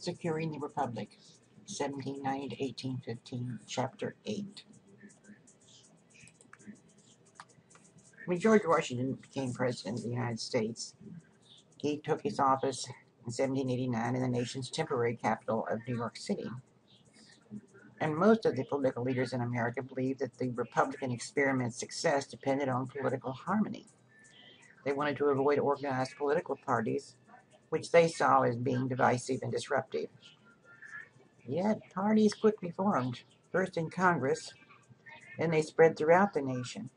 Securing the Republic, 1790 to 1815, Chapter 8. When George Washington became President of the United States, he took his office in 1789 in the nation's temporary capital of New York City. And most of the political leaders in America believed that the Republican experiment's success depended on political harmony. They wanted to avoid organized political parties which they saw as being divisive and disruptive. Yet parties quickly formed, first in Congress, then they spread throughout the nation.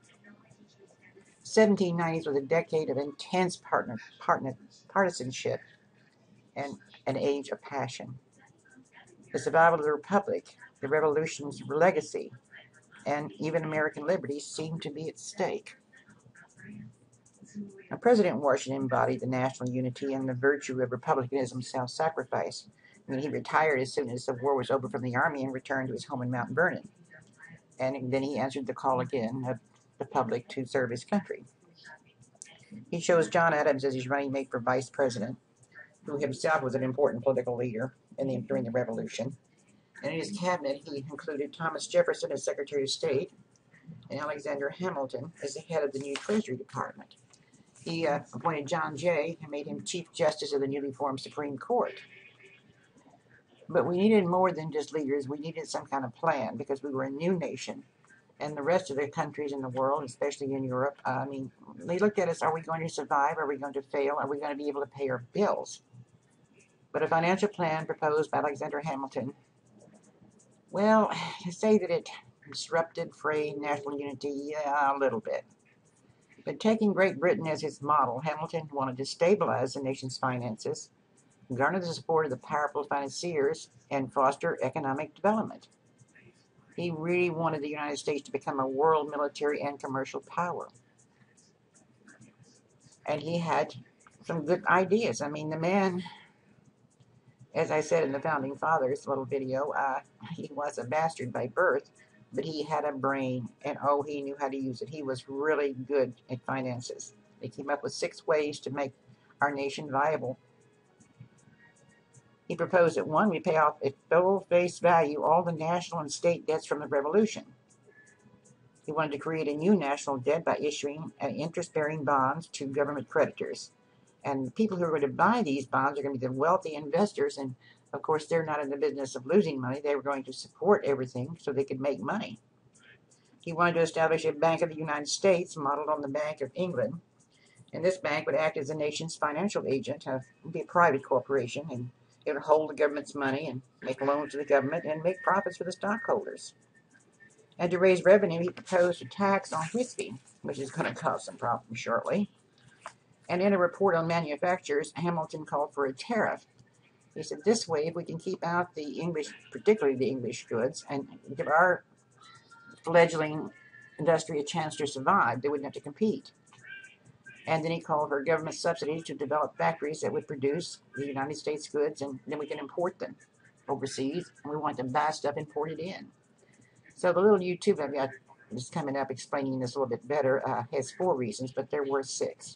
1790s was a decade of intense partner, partner, partisanship and an age of passion. The survival of the Republic, the Revolution's legacy, and even American liberty seemed to be at stake. Now, President Washington embodied the national unity and the virtue of republicanism self-sacrifice. I mean, he retired as soon as the war was over from the army and returned to his home in Mount Vernon. And then he answered the call again of the public to serve his country. He chose John Adams as his running mate for vice president, who himself was an important political leader the, during the Revolution. And in his cabinet, he included Thomas Jefferson as Secretary of State and Alexander Hamilton as the head of the new Treasury Department he uh, appointed John Jay and made him Chief Justice of the newly formed Supreme Court. But we needed more than just leaders. We needed some kind of plan because we were a new nation. And the rest of the countries in the world, especially in Europe, uh, I mean, they looked at us, are we going to survive? Are we going to fail? Are we going to be able to pay our bills? But a financial plan proposed by Alexander Hamilton, well, to say that it disrupted, frayed national unity, yeah, a little bit. But taking Great Britain as his model, Hamilton wanted to stabilize the nation's finances, garner the support of the powerful financiers, and foster economic development. He really wanted the United States to become a world military and commercial power. And he had some good ideas. I mean, the man, as I said in the Founding Fathers little video, uh, he was a bastard by birth, but he had a brain and oh, he knew how to use it. He was really good at finances. They came up with six ways to make our nation viable. He proposed that one, we pay off at full face value all the national and state debts from the revolution. He wanted to create a new national debt by issuing interest-bearing bonds to government creditors. And the people who are going to buy these bonds are going to be the wealthy investors and of course, they're not in the business of losing money. They were going to support everything so they could make money. He wanted to establish a Bank of the United States modeled on the Bank of England. And this bank would act as the nation's financial agent, uh, be a private corporation, and it would hold the government's money and make loans to the government and make profits for the stockholders. And to raise revenue, he proposed a tax on whiskey, which is going to cause some problems shortly. And in a report on manufacturers, Hamilton called for a tariff he said, this way, if we can keep out the English, particularly the English goods, and give our fledgling industry a chance to survive, they wouldn't have to compete. And then he called for government subsidies to develop factories that would produce the United States goods, and then we can import them overseas, and we want to buy stuff imported in. So the little YouTube I've got is coming up explaining this a little bit better uh, has four reasons, but there were six.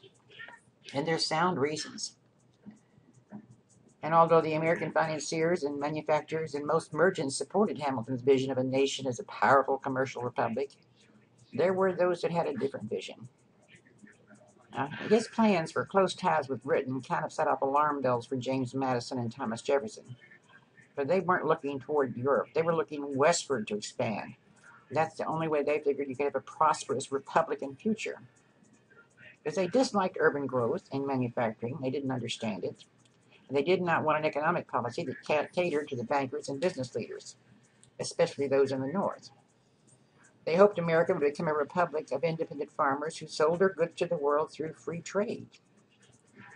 And they're sound reasons. And although the American financiers and manufacturers and most merchants supported Hamilton's vision of a nation as a powerful commercial republic, there were those that had a different vision. Uh, his plans for close ties with Britain kind of set off alarm bells for James Madison and Thomas Jefferson. But they weren't looking toward Europe. They were looking westward to expand. That's the only way they figured you could have a prosperous Republican future. Because they disliked urban growth and manufacturing. They didn't understand it. They did not want an economic policy that catered to the bankers and business leaders, especially those in the North. They hoped America would become a republic of independent farmers who sold their goods to the world through free trade.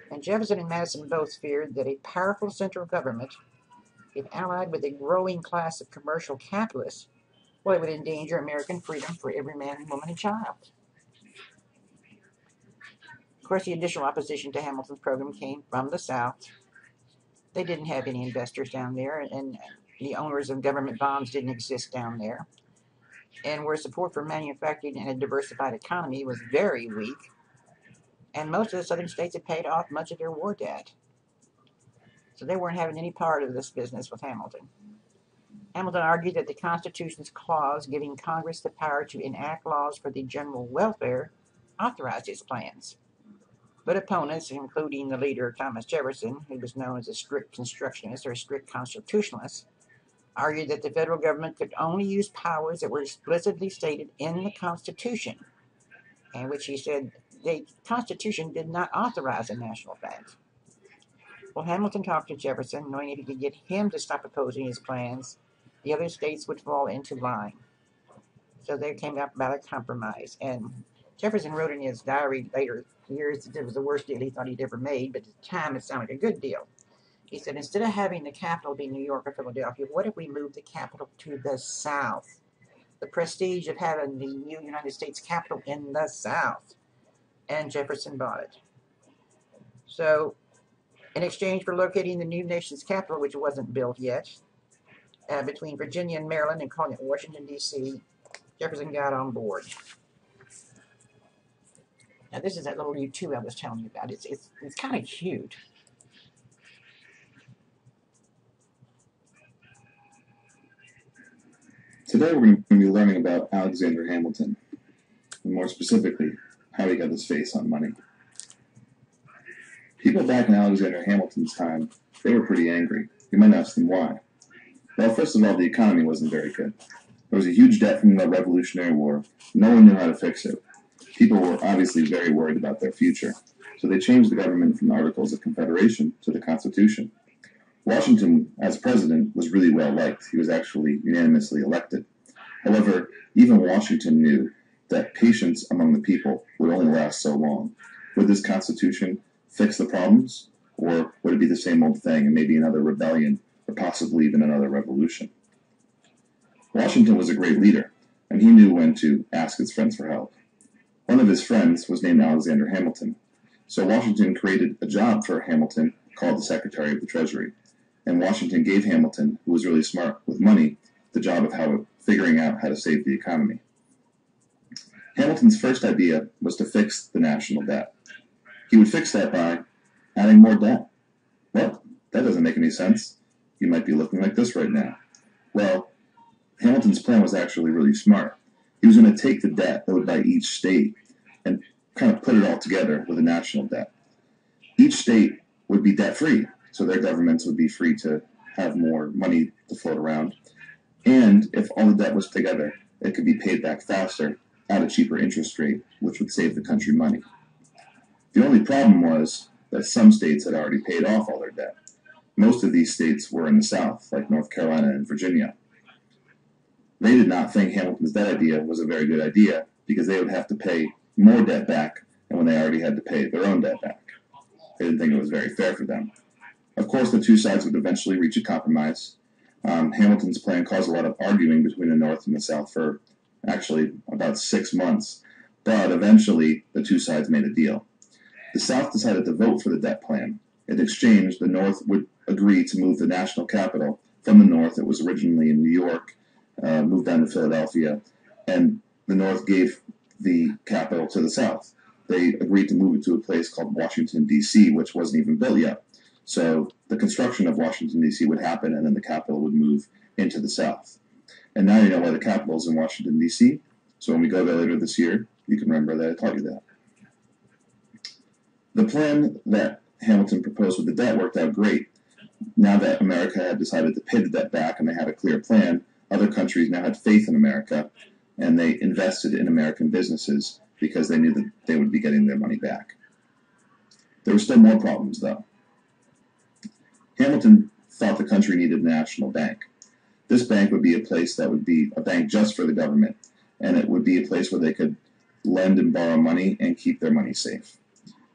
And Jefferson and Madison both feared that a powerful central government, if allied with a growing class of commercial capitalists, well, it would endanger American freedom for every man, woman, and child. Of course, the additional opposition to Hamilton's program came from the South, they didn't have any investors down there, and the owners of government bonds didn't exist down there. And where support for manufacturing and a diversified economy was very weak, and most of the southern states had paid off much of their war debt. So they weren't having any part of this business with Hamilton. Hamilton argued that the Constitution's clause giving Congress the power to enact laws for the general welfare authorized his plans. But opponents, including the leader Thomas Jefferson, who was known as a strict constructionist or a strict constitutionalist, argued that the federal government could only use powers that were explicitly stated in the Constitution, and which he said the Constitution did not authorize a national bank. Well, Hamilton talked to Jefferson, knowing if he could get him to stop opposing his plans, the other states would fall into line. So they came up about a compromise. And Jefferson wrote in his diary later years that it was the worst deal he thought he'd ever made, but at the time it sounded like a good deal. He said, instead of having the capital be New York or Philadelphia, what if we moved the capital to the South? The prestige of having the new United States capital in the South. And Jefferson bought it. So, in exchange for locating the new nation's capital, which wasn't built yet, uh, between Virginia and Maryland and calling it Washington, D.C., Jefferson got on board. Now, this is that little YouTube I was telling you about. It's, it's, it's kind of cute. Today we're going to be learning about Alexander Hamilton, and more specifically, how he got his face on money. People back in Alexander Hamilton's time, they were pretty angry. You might ask them why. Well, first of all, the economy wasn't very good. There was a huge debt from the Revolutionary War. No one knew how to fix it. People were obviously very worried about their future, so they changed the government from the Articles of Confederation to the Constitution. Washington, as president, was really well liked. He was actually unanimously elected. However, even Washington knew that patience among the people would only last so long. Would this Constitution fix the problems, or would it be the same old thing and maybe another rebellion, or possibly even another revolution? Washington was a great leader, and he knew when to ask his friends for help. One of his friends was named Alexander Hamilton, so Washington created a job for Hamilton called the Secretary of the Treasury and Washington gave Hamilton, who was really smart with money, the job of how figuring out how to save the economy. Hamilton's first idea was to fix the national debt. He would fix that by adding more debt. Well, that doesn't make any sense. You might be looking like this right now. Well, Hamilton's plan was actually really smart. He was going to take the debt owed by each state and kind of put it all together with a national debt. Each state would be debt free, so their governments would be free to have more money to float around. And if all the debt was together, it could be paid back faster at a cheaper interest rate, which would save the country money. The only problem was that some states had already paid off all their debt. Most of these states were in the South, like North Carolina and Virginia. They did not think Hamilton's debt idea was a very good idea because they would have to pay more debt back than when they already had to pay their own debt back. They didn't think it was very fair for them. Of course, the two sides would eventually reach a compromise. Um, Hamilton's plan caused a lot of arguing between the North and the South for actually about six months, but eventually the two sides made a deal. The South decided to vote for the debt plan. In exchange, the North would agree to move the national capital from the North, it was originally in New York, uh, moved down to Philadelphia, and the North gave the capital to the South. They agreed to move it to a place called Washington, D.C., which wasn't even built yet. So the construction of Washington, D.C. would happen, and then the capital would move into the South. And now you know why the capital is in Washington, D.C. So when we go there later this year, you can remember that I taught you that. The plan that Hamilton proposed with the debt worked out great. Now that America had decided to pay the debt back and they had a clear plan, other countries now had faith in America and they invested in American businesses because they knew that they would be getting their money back. There were still more problems, though. Hamilton thought the country needed a national bank. This bank would be a place that would be a bank just for the government, and it would be a place where they could lend and borrow money and keep their money safe.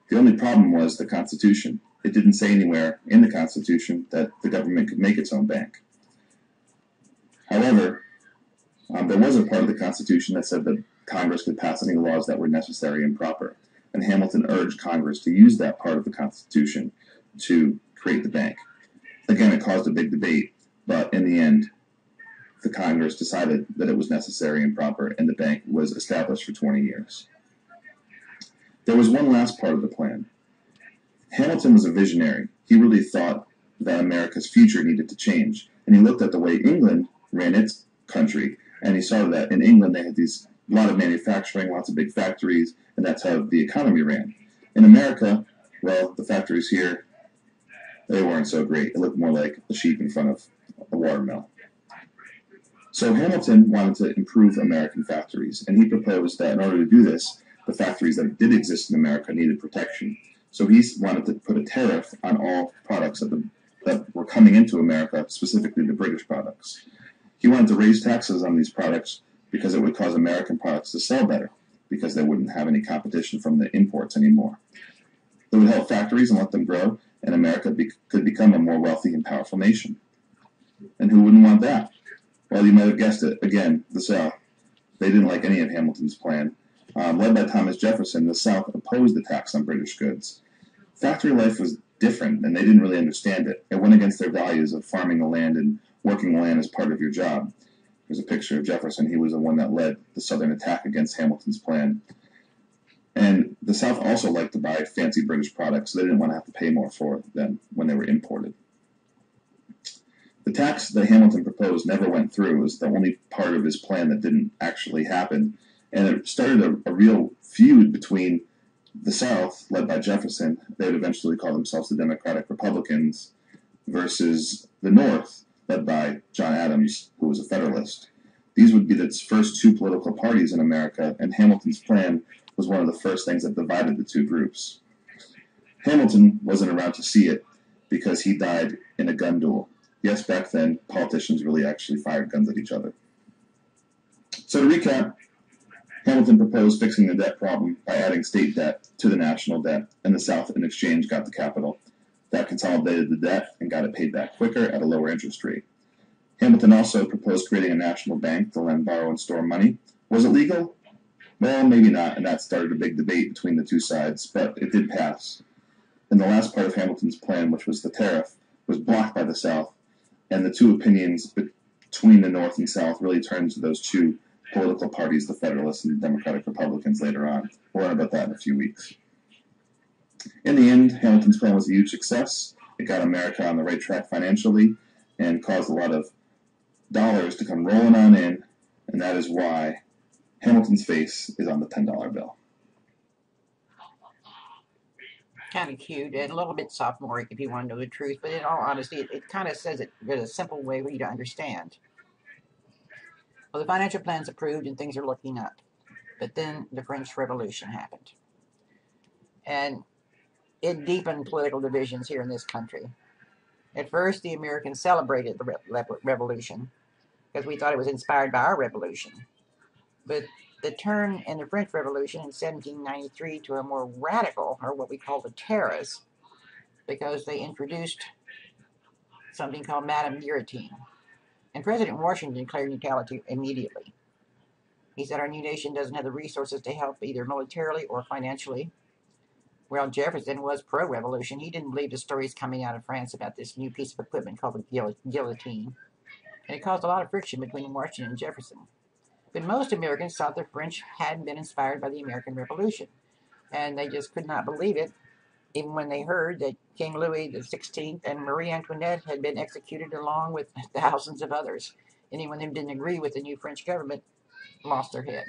The only problem was the Constitution. It didn't say anywhere in the Constitution that the government could make its own bank. However, um, there was a part of the Constitution that said that Congress could pass any laws that were necessary and proper, and Hamilton urged Congress to use that part of the Constitution to create the bank. Again, it caused a big debate, but in the end, the Congress decided that it was necessary and proper, and the bank was established for 20 years. There was one last part of the plan. Hamilton was a visionary. He really thought that America's future needed to change. And he looked at the way England ran its country, and he saw that in England they had these a lot of manufacturing, lots of big factories, and that's how the economy ran. In America, well, the factories here, they weren't so great. It looked more like a sheep in front of a watermill. So Hamilton wanted to improve American factories, and he proposed that in order to do this, the factories that did exist in America needed protection. So he wanted to put a tariff on all products that, the, that were coming into America, specifically the British products. He wanted to raise taxes on these products because it would cause American products to sell better, because they wouldn't have any competition from the imports anymore. It would help factories and let them grow, and America be, could become a more wealthy and powerful nation. And who wouldn't want that? Well, you might have guessed it. Again, the South. They didn't like any of Hamilton's plan. Um, led by Thomas Jefferson, the South opposed the tax on British goods. Factory life was different, and they didn't really understand it. It went against their values of farming the land and working land as part of your job. There's a picture of Jefferson. He was the one that led the Southern attack against Hamilton's plan. And the South also liked to buy fancy British products, so they didn't want to have to pay more for them when they were imported. The tax that Hamilton proposed never went through. It was the only part of his plan that didn't actually happen. And it started a, a real feud between the South, led by Jefferson, they would eventually call themselves the Democratic Republicans, versus the North, led by John Adams, who was a Federalist. These would be the first two political parties in America, and Hamilton's plan was one of the first things that divided the two groups. Hamilton wasn't around to see it because he died in a gun duel. Yes, back then, politicians really actually fired guns at each other. So to recap, Hamilton proposed fixing the debt problem by adding state debt to the national debt, and the South in exchange got the capital. That consolidated the debt and got it paid back quicker at a lower interest rate. Hamilton also proposed creating a national bank to lend, borrow, and store money. Was it legal? Well, maybe not, and that started a big debate between the two sides, but it did pass. And the last part of Hamilton's plan, which was the tariff, was blocked by the South, and the two opinions between the North and South really turned to those two political parties, the Federalists and the Democratic Republicans, later on. We'll learn about that in a few weeks. In the end, Hamilton's plan was a huge success. It got America on the right track financially and caused a lot of dollars to come rolling on in, and that is why Hamilton's face is on the $10 bill. Kind of cute and a little bit sophomoric if you want to know the truth, but in all honesty, it, it kind of says it in a simple way for you to understand. Well, the financial plan's approved and things are looking up. But then the French Revolution happened. And it deepened political divisions here in this country. At first, the Americans celebrated the re revolution because we thought it was inspired by our revolution. But the turn in the French Revolution in 1793 to a more radical, or what we call the terrorists, because they introduced something called Madame Guillotine. And President Washington declared neutrality immediately. He said our new nation doesn't have the resources to help either militarily or financially. Well, Jefferson was pro-revolution. He didn't believe the stories coming out of France about this new piece of equipment called the guillotine. And it caused a lot of friction between Washington and Jefferson. But most Americans thought the French had been inspired by the American Revolution. And they just could not believe it, even when they heard that King Louis XVI and Marie Antoinette had been executed along with thousands of others. Anyone who didn't agree with the new French government lost their head.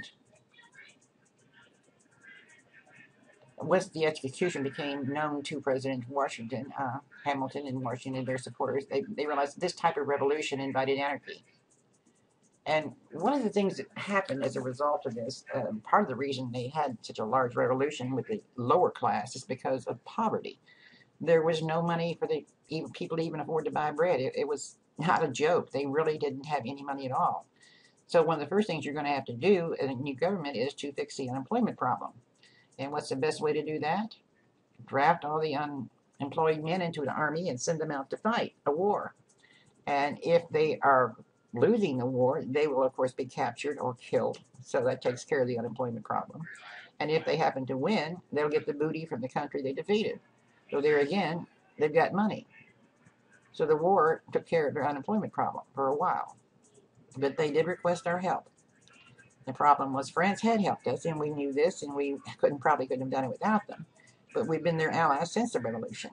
Once the execution became known to President Washington, uh, Hamilton and Washington and their supporters, they, they realized this type of revolution invited anarchy. And one of the things that happened as a result of this, uh, part of the reason they had such a large revolution with the lower class is because of poverty. There was no money for the even people to even afford to buy bread. It, it was not a joke. They really didn't have any money at all. So one of the first things you're going to have to do in a new government is to fix the unemployment problem. And what's the best way to do that? Draft all the unemployed men into the army and send them out to fight a war. And if they are losing the war, they will, of course, be captured or killed. So that takes care of the unemployment problem. And if they happen to win, they'll get the booty from the country they defeated. So there again, they've got money. So the war took care of their unemployment problem for a while. But they did request our help. The problem was France had helped us, and we knew this, and we couldn't probably couldn't have done it without them. But we've been their allies since the revolution.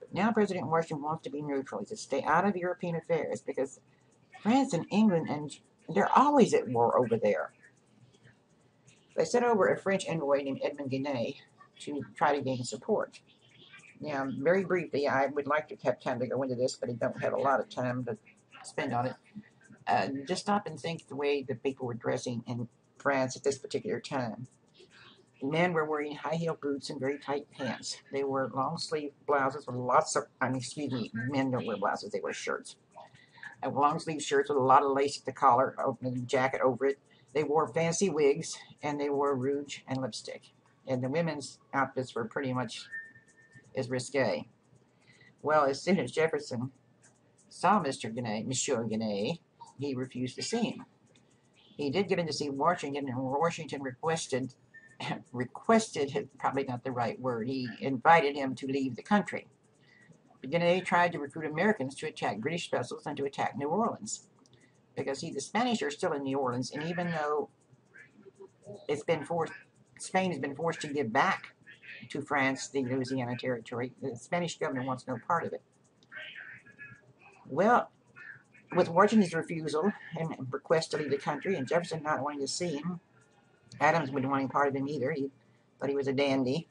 But Now President Washington wants to be neutral. He says, stay out of European affairs because France and England, and they're always at war over there. They sent over a French envoy named Edmond Genet to try to gain support. Now, very briefly, I would like to have time to go into this, but I don't have a lot of time to spend on it. Uh, just stop and think the way the people were dressing in France at this particular time. Men were wearing high heel boots and very tight pants. They wore long sleeve blouses with lots of, I mean, excuse me, men don't wear blouses, they wear shirts. And long sleeve shirts with a lot of lace at the collar, a jacket over it. They wore fancy wigs and they wore rouge and lipstick. And the women's outfits were pretty much as risque. Well, as soon as Jefferson saw Mr. Genet, Monsieur Genet, he refused to see him. He did get in to see Washington, and Washington requested requested probably not the right word. He invited him to leave the country. Genet tried to recruit Americans to attack British vessels and to attack New Orleans. Because see, the Spanish are still in New Orleans, and even though it's been forced, Spain has been forced to give back to France the Louisiana territory, the Spanish government wants no part of it. Well, with Washington's refusal and request to leave the country, and Jefferson not wanting to see him, Adams wouldn't want any part of him either. He thought he was a dandy.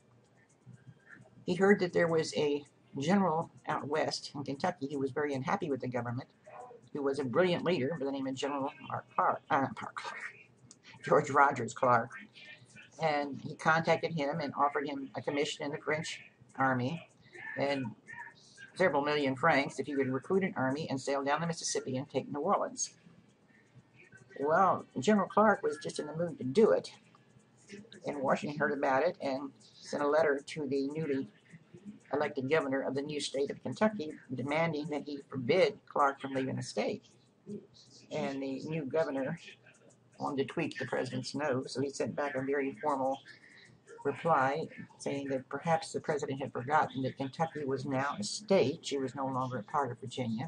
He heard that there was a general out west in Kentucky who was very unhappy with the government, who was a brilliant leader by the name of General Mark Clark, uh, Clark George Rogers Clark. And he contacted him and offered him a commission in the French army and several million francs if he would recruit an army and sail down the Mississippi and take New Orleans. Well, General Clark was just in the mood to do it. And Washington heard about it and sent a letter to the newly elected governor of the new state of Kentucky demanding that he forbid Clark from leaving the state. And the new governor wanted to tweak the president's nose, so he sent back a very formal reply saying that perhaps the president had forgotten that Kentucky was now a state. She was no longer a part of Virginia.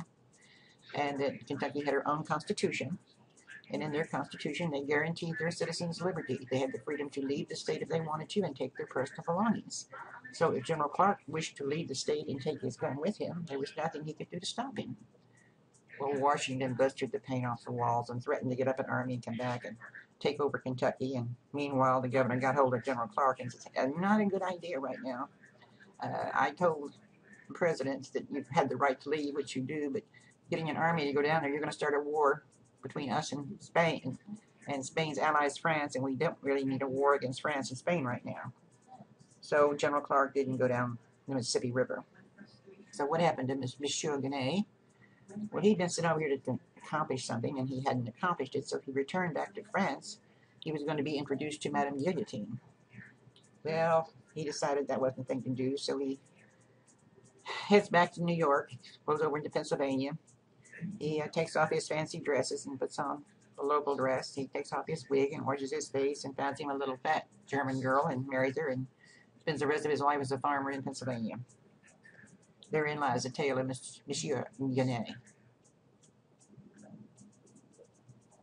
And that Kentucky had her own constitution and in their constitution they guaranteed their citizens liberty. They had the freedom to leave the state if they wanted to and take their personal belongings. So if General Clark wished to leave the state and take his gun with him, there was nothing he could do to stop him. Well, Washington busted the paint off the walls and threatened to get up an army and come back and take over Kentucky. And meanwhile, the governor got hold of General Clark and said, not a good idea right now. Uh, I told presidents that you've had the right to leave, which you do, but getting an army to go down there, you're going to start a war between us and Spain and Spain's allies France, and we don't really need a war against France and Spain right now. So General Clark didn't go down the Mississippi River. So what happened to Monsieur Genet? Well, he'd been sent over here to accomplish something, and he hadn't accomplished it, so he returned back to France. He was going to be introduced to Madame Guillotine. Well, he decided that wasn't the thing to do, so he heads back to New York, goes over into Pennsylvania, he uh, takes off his fancy dresses and puts on a local dress. He takes off his wig and washes his face and finds him a little fat German girl and marries her and spends the rest of his life as a farmer in Pennsylvania. Therein lies the tale of Monsieur Genet.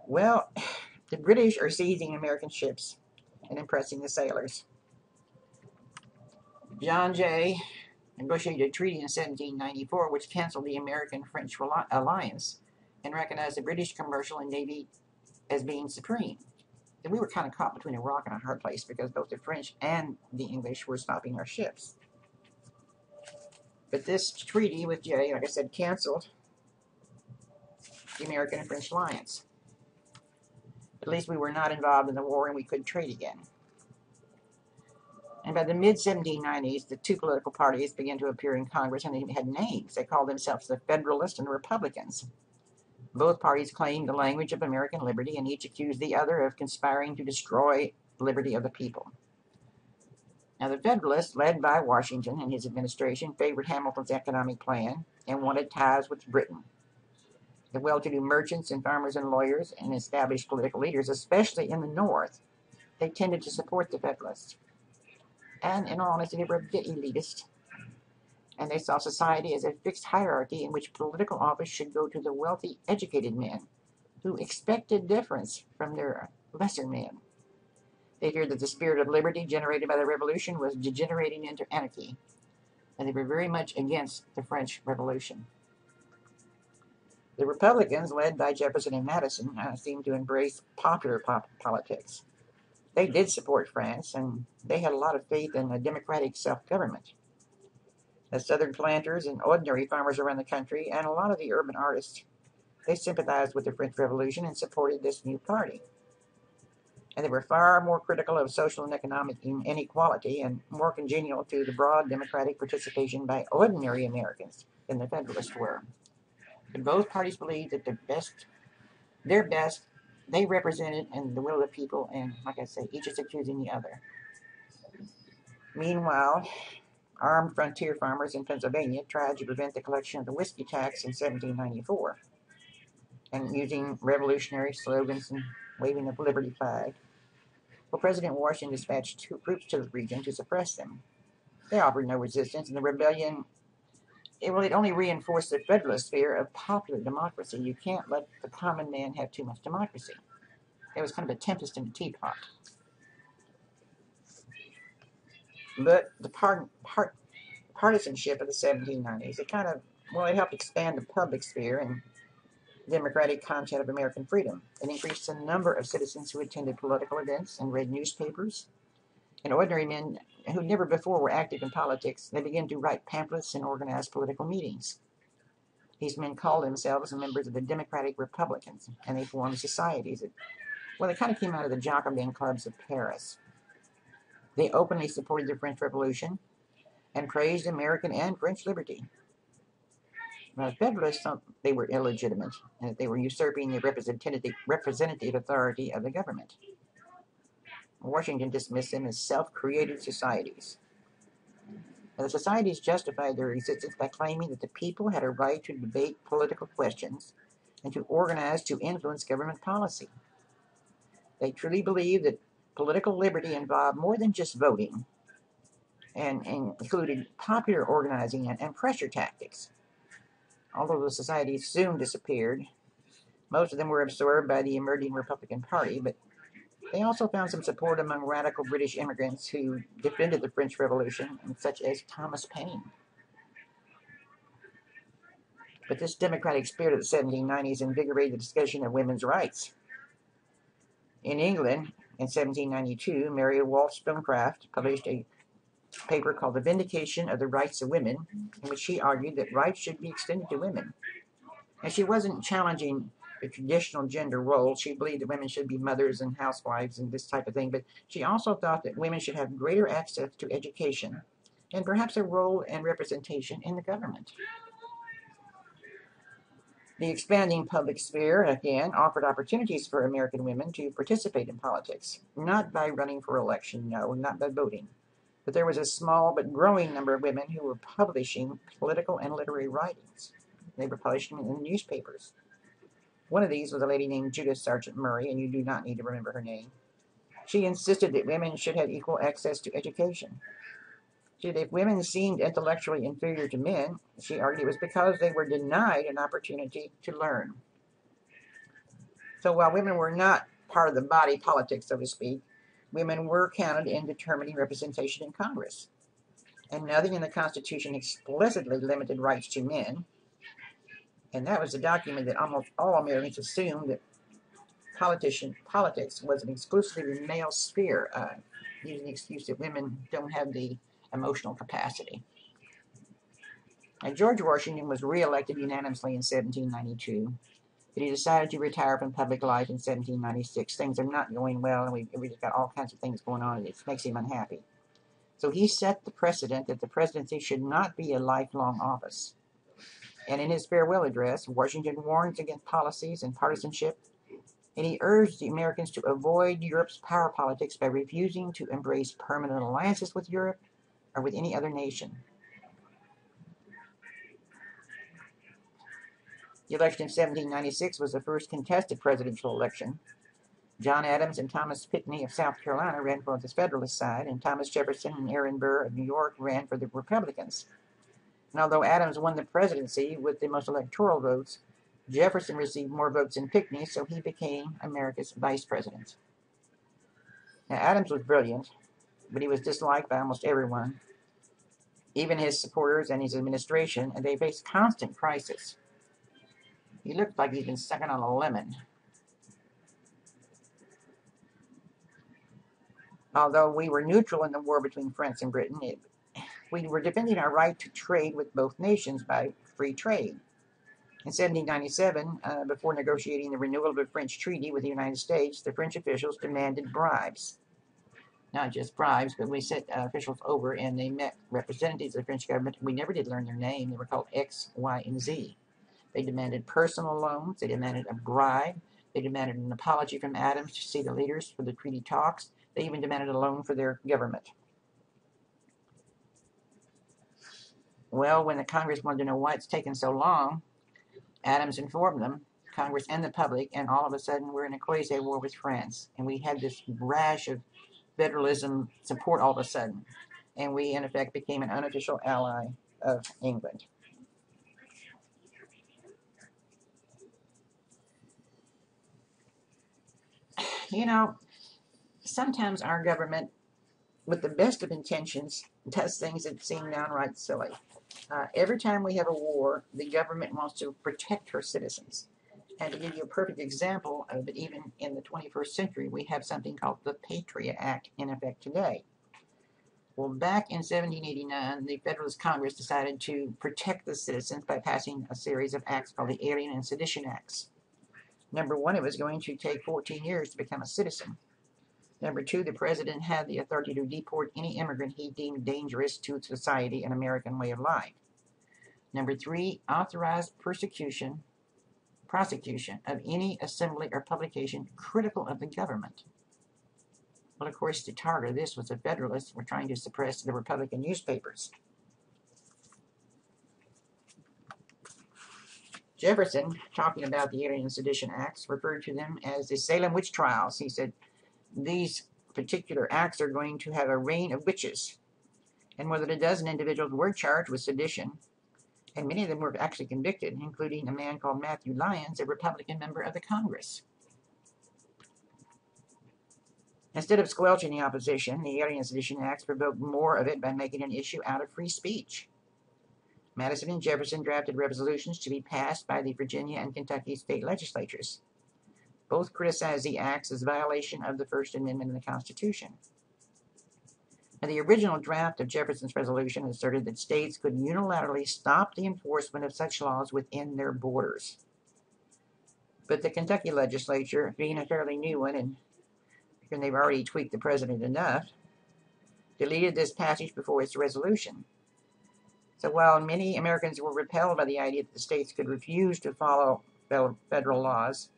Well, the British are seizing American ships and impressing the sailors. John Jay negotiated a treaty in 1794 which canceled the American-French alliance and recognized the British commercial and navy as being supreme. And we were kind of caught between a rock and a hard place because both the French and the English were stopping our ships. But this treaty with Jay, like I said, canceled the American and French alliance. At least we were not involved in the war and we could trade again. And by the mid-1790s, the two political parties began to appear in Congress and they had names. They called themselves the Federalists and the Republicans. Both parties claimed the language of American liberty and each accused the other of conspiring to destroy the liberty of the people. Now, the Federalists, led by Washington and his administration, favored Hamilton's economic plan and wanted ties with Britain. The well-to-do merchants and farmers and lawyers and established political leaders, especially in the North, they tended to support the Federalists and in all honesty, they were bit elitist. And they saw society as a fixed hierarchy in which political office should go to the wealthy, educated men who expected difference from their lesser men. They feared that the spirit of liberty generated by the revolution was degenerating into anarchy. and they were very much against the French Revolution. The Republicans, led by Jefferson and Madison, uh, seemed to embrace popular pop- politics. They did support France, and they had a lot of faith in a democratic self government. The Southern planters and ordinary farmers around the country, and a lot of the urban artists, they sympathized with the French Revolution and supported this new party. And they were far more critical of social and economic inequality and more congenial to the broad democratic participation by ordinary Americans than the Federalists were. But both parties believed that the best, their best, they represented and the will of the people, and like I say, each is accusing the other. Meanwhile, armed frontier farmers in Pennsylvania tried to prevent the collection of the whiskey tax in 1794, and using revolutionary slogans and waving the liberty flag. Well, President Washington dispatched two groups to the region to suppress them. They offered no resistance, and the rebellion it, well, it only reinforced the Federalist fear of popular democracy. You can't let the common man have too much democracy. It was kind of a tempest in a teapot. But the part, part, partisanship of the 1790s, it kind of, well, it helped expand the public sphere and democratic content of American freedom. It increased the number of citizens who attended political events and read newspapers. And ordinary men who never before were active in politics, they began to write pamphlets and organize political meetings. These men called themselves members of the Democratic Republicans, and they formed societies. That, well, they kind of came out of the Jacobin clubs of Paris. They openly supported the French Revolution and praised American and French liberty. Now, the Federalists thought they were illegitimate and that they were usurping the representative, representative authority of the government. Washington dismissed them as self-created societies. Now, the societies justified their existence by claiming that the people had a right to debate political questions and to organize to influence government policy. They truly believed that political liberty involved more than just voting and, included popular organizing and, and pressure tactics. Although the societies soon disappeared, most of them were absorbed by the emerging Republican Party, but they also found some support among radical British immigrants who defended the French Revolution, such as Thomas Paine. But this democratic spirit of the 1790s invigorated the discussion of women's rights. In England, in 1792, Mary Wollstonecraft published a paper called The Vindication of the Rights of Women, in which she argued that rights should be extended to women. And she wasn't challenging the traditional gender roles. She believed that women should be mothers and housewives and this type of thing, but she also thought that women should have greater access to education and perhaps a role and representation in the government. The expanding public sphere, again, offered opportunities for American women to participate in politics, not by running for election, no, not by voting. But there was a small but growing number of women who were publishing political and literary writings. They were publishing in the newspapers. One of these was a lady named Judith Sargent Murray, and you do not need to remember her name. She insisted that women should have equal access to education. She said if women seemed intellectually inferior to men, she argued it was because they were denied an opportunity to learn. So while women were not part of the body politic, so to speak, women were counted in determining representation in Congress. And nothing in the Constitution explicitly limited rights to men, and that was a document that almost all Americans assumed that politician politics was an exclusively male sphere, uh, using the excuse that women don't have the emotional capacity. And George Washington was reelected unanimously in 1792, but he decided to retire from public life in 1796. Things are not going well, and we, we've got all kinds of things going on, and it makes him unhappy. So he set the precedent that the presidency should not be a lifelong office. And in his farewell address, Washington warns against policies and partisanship, and he urged the Americans to avoid Europe's power politics by refusing to embrace permanent alliances with Europe or with any other nation. The election of 1796 was the first contested presidential election. John Adams and Thomas Pinckney of South Carolina ran for the Federalist side, and Thomas Jefferson and Aaron Burr of New York ran for the Republicans. And although Adams won the presidency with the most electoral votes, Jefferson received more votes than Pinckney, so he became America's vice president. Now, Adams was brilliant, but he was disliked by almost everyone. even his supporters and his administration, and they faced constant crisis. He looked like he'd been sucking on a lemon. Although we were neutral in the war between France and Britain, it, we were defending our right to trade with both nations by free trade. In 1797, uh, before negotiating the renewal of the French treaty with the United States, the French officials demanded bribes. Not just bribes, but we sent uh, officials over and they met representatives of the French government. We never did learn their name. They were called X, Y, and Z. They demanded personal loans. They demanded a bribe. They demanded an apology from Adams to see the leaders for the treaty talks. They even demanded a loan for their government. Well, when the Congress wanted to know why it's taken so long, Adams informed them, Congress and the public, and all of a sudden we're in a quasi war with France. And we had this rash of federalism support all of a sudden. And we, in effect, became an unofficial ally of England. You know, sometimes our government, with the best of intentions, does things that seem downright silly. Uh, every time we have a war, the government wants to protect her citizens. And to give you a perfect example of it, even in the 21st century, we have something called the Patriot Act in effect today. Well, back in 1789, the Federalist Congress decided to protect the citizens by passing a series of acts called the Alien and Sedition Acts. Number one, it was going to take 14 years to become a citizen. Number two, the president had the authority to deport any immigrant he deemed dangerous to society and American way of life. Number three, authorized persecution, prosecution of any assembly or publication critical of the government. Well, of course, target of this was the Federalists were trying to suppress the Republican newspapers. Jefferson, talking about the Alien Sedition Acts, referred to them as the Salem witch trials. He said, these particular acts are going to have a reign of witches. And more than a dozen individuals were charged with sedition, and many of them were actually convicted, including a man called Matthew Lyons, a Republican member of the Congress. Instead of squelching the opposition, the Alien Sedition Acts provoked more of it by making an issue out of free speech. Madison and Jefferson drafted resolutions to be passed by the Virginia and Kentucky state legislatures. Both criticized the acts as a violation of the First Amendment in the Constitution. Now, the original draft of Jefferson's resolution asserted that states could unilaterally stop the enforcement of such laws within their borders. But the Kentucky legislature, being a fairly new one, and, and they've already tweaked the president enough, deleted this passage before its resolution. So while many Americans were repelled by the idea that the states could refuse to follow federal laws,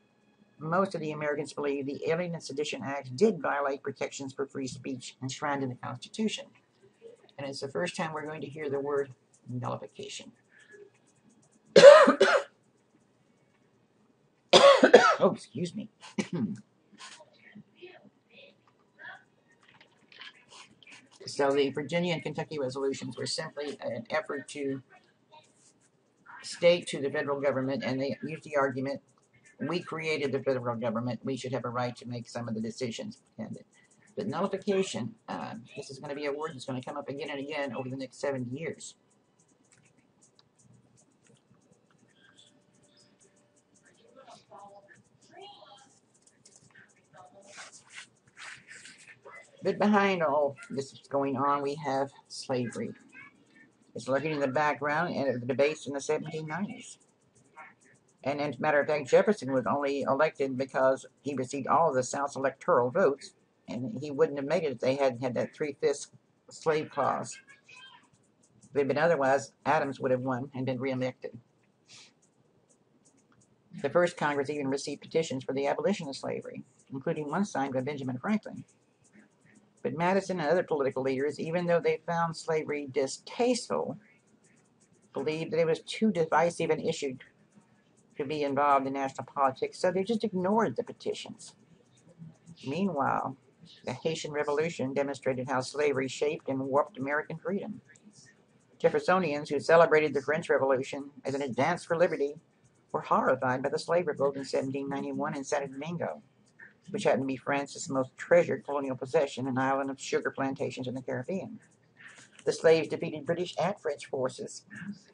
most of the Americans believe the Alien and Sedition Acts did violate protections for free speech enshrined in the Constitution. And it's the first time we're going to hear the word nullification. oh, excuse me. so the Virginia and Kentucky resolutions were simply an effort to state to the federal government, and they used the argument we created the federal government. We should have a right to make some of the decisions. And, but nullification, uh, this is going to be a word that's going to come up again and again over the next 70 years. But behind all this is going on, we have slavery. It's lurking in the background and the debates in the 1790s. And as a matter of fact, Jefferson was only elected because he received all of the South's electoral votes, and he wouldn't have made it if they hadn't had that three-fifths slave clause. If it had been otherwise, Adams would have won and been reelected. The first Congress even received petitions for the abolition of slavery, including one signed by Benjamin Franklin. But Madison and other political leaders, even though they found slavery distasteful, believed that it was too divisive an issue to be involved in national politics, so they just ignored the petitions. Meanwhile, the Haitian Revolution demonstrated how slavery shaped and warped American freedom. Jeffersonians who celebrated the French Revolution as an advance for liberty were horrified by the slave revolt in 1791 in Santo Domingo, which happened to be France's most treasured colonial possession, an island of sugar plantations in the Caribbean. The slaves defeated British and French forces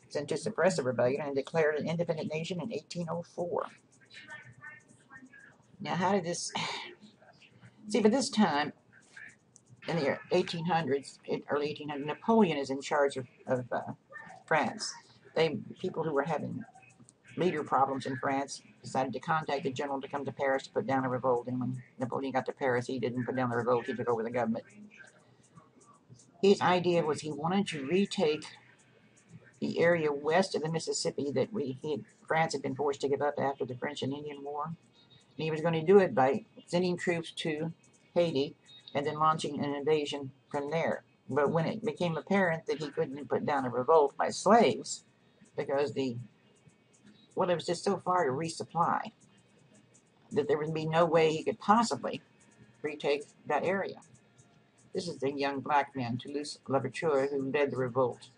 sent to suppress the rebellion and declared an independent nation in 1804. Now, how did this? See, by this time, in the 1800s, early 1800s, Napoleon is in charge of, of uh, France. They people who were having leader problems in France decided to contact the general to come to Paris to put down a revolt. And when Napoleon got to Paris, he didn't put down the revolt; he took over the government. His idea was he wanted to retake the area west of the Mississippi that we had, France had been forced to give up after the French and Indian War. And he was going to do it by sending troops to Haiti and then launching an invasion from there. But when it became apparent that he couldn't put down a revolt by slaves, because the well, it was just so far to resupply that there would be no way he could possibly retake that area. This is the young black man, Toulouse Louverture, who led the revolt.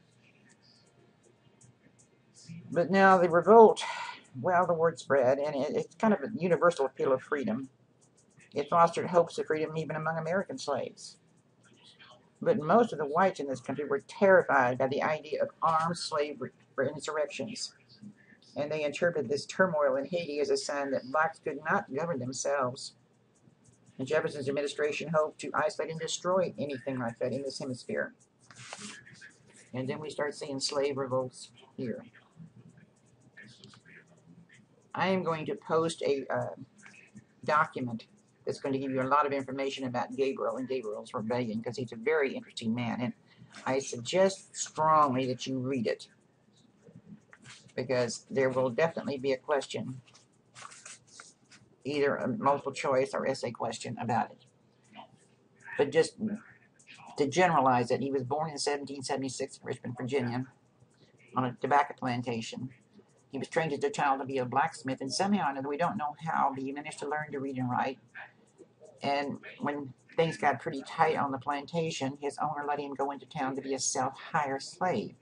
But now the revolt, well, the word spread, and it, it's kind of a universal appeal of freedom. It fostered hopes of freedom even among American slaves. But most of the whites in this country were terrified by the idea of armed slavery for insurrections. And they interpreted this turmoil in Haiti as a sign that blacks could not govern themselves. And Jefferson's administration hoped to isolate and destroy anything like that in this hemisphere. And then we start seeing slave revolts here. I am going to post a uh, document that's going to give you a lot of information about Gabriel and Gabriel's rebellion because he's a very interesting man. And I suggest strongly that you read it because there will definitely be a question, either a multiple choice or essay question about it. But just to generalize it, he was born in 1776 in Richmond, Virginia, on a tobacco plantation. He was trained as a child to be a blacksmith, and somehow or we don't know how, but he managed to learn to read and write. And when things got pretty tight on the plantation, his owner let him go into town to be a self-hire slave.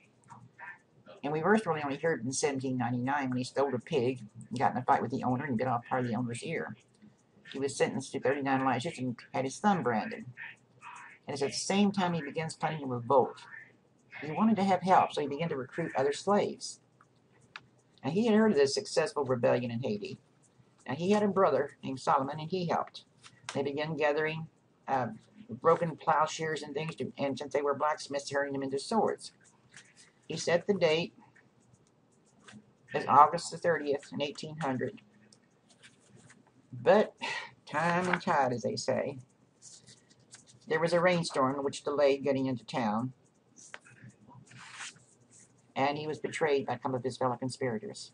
And we first really only heard it in 1799 when he stole a pig and got in a fight with the owner and bit off part of the owner's ear. He was sentenced to 39 lashes and had his thumb branded. And it's at the same time he begins planning a revolt. He wanted to have help, so he began to recruit other slaves. Now, he had heard of this successful rebellion in Haiti. Now, he had a brother named Solomon, and he helped. They began gathering uh, broken plowshares and things, to, and since they were blacksmiths, turning them into swords. He set the date as August the 30th in 1800. But time and tide, as they say. There was a rainstorm which delayed getting into town, and he was betrayed by some of his fellow conspirators.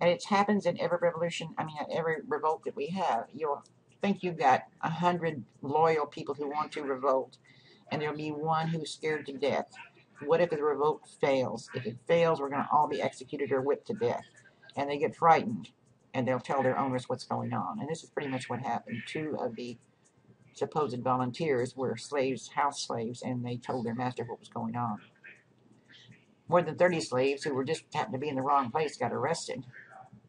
And it happens in every revolution, I mean, every revolt that we have. You'll think you've got a hundred loyal people who want to revolt, and there'll be one who's scared to death. What if the revolt fails? If it fails, we're going to all be executed or whipped to death. And they get frightened, and they'll tell their owners what's going on. And this is pretty much what happened. Two of the supposed volunteers were slaves, house slaves, and they told their master what was going on. More than 30 slaves who were just happened to be in the wrong place got arrested.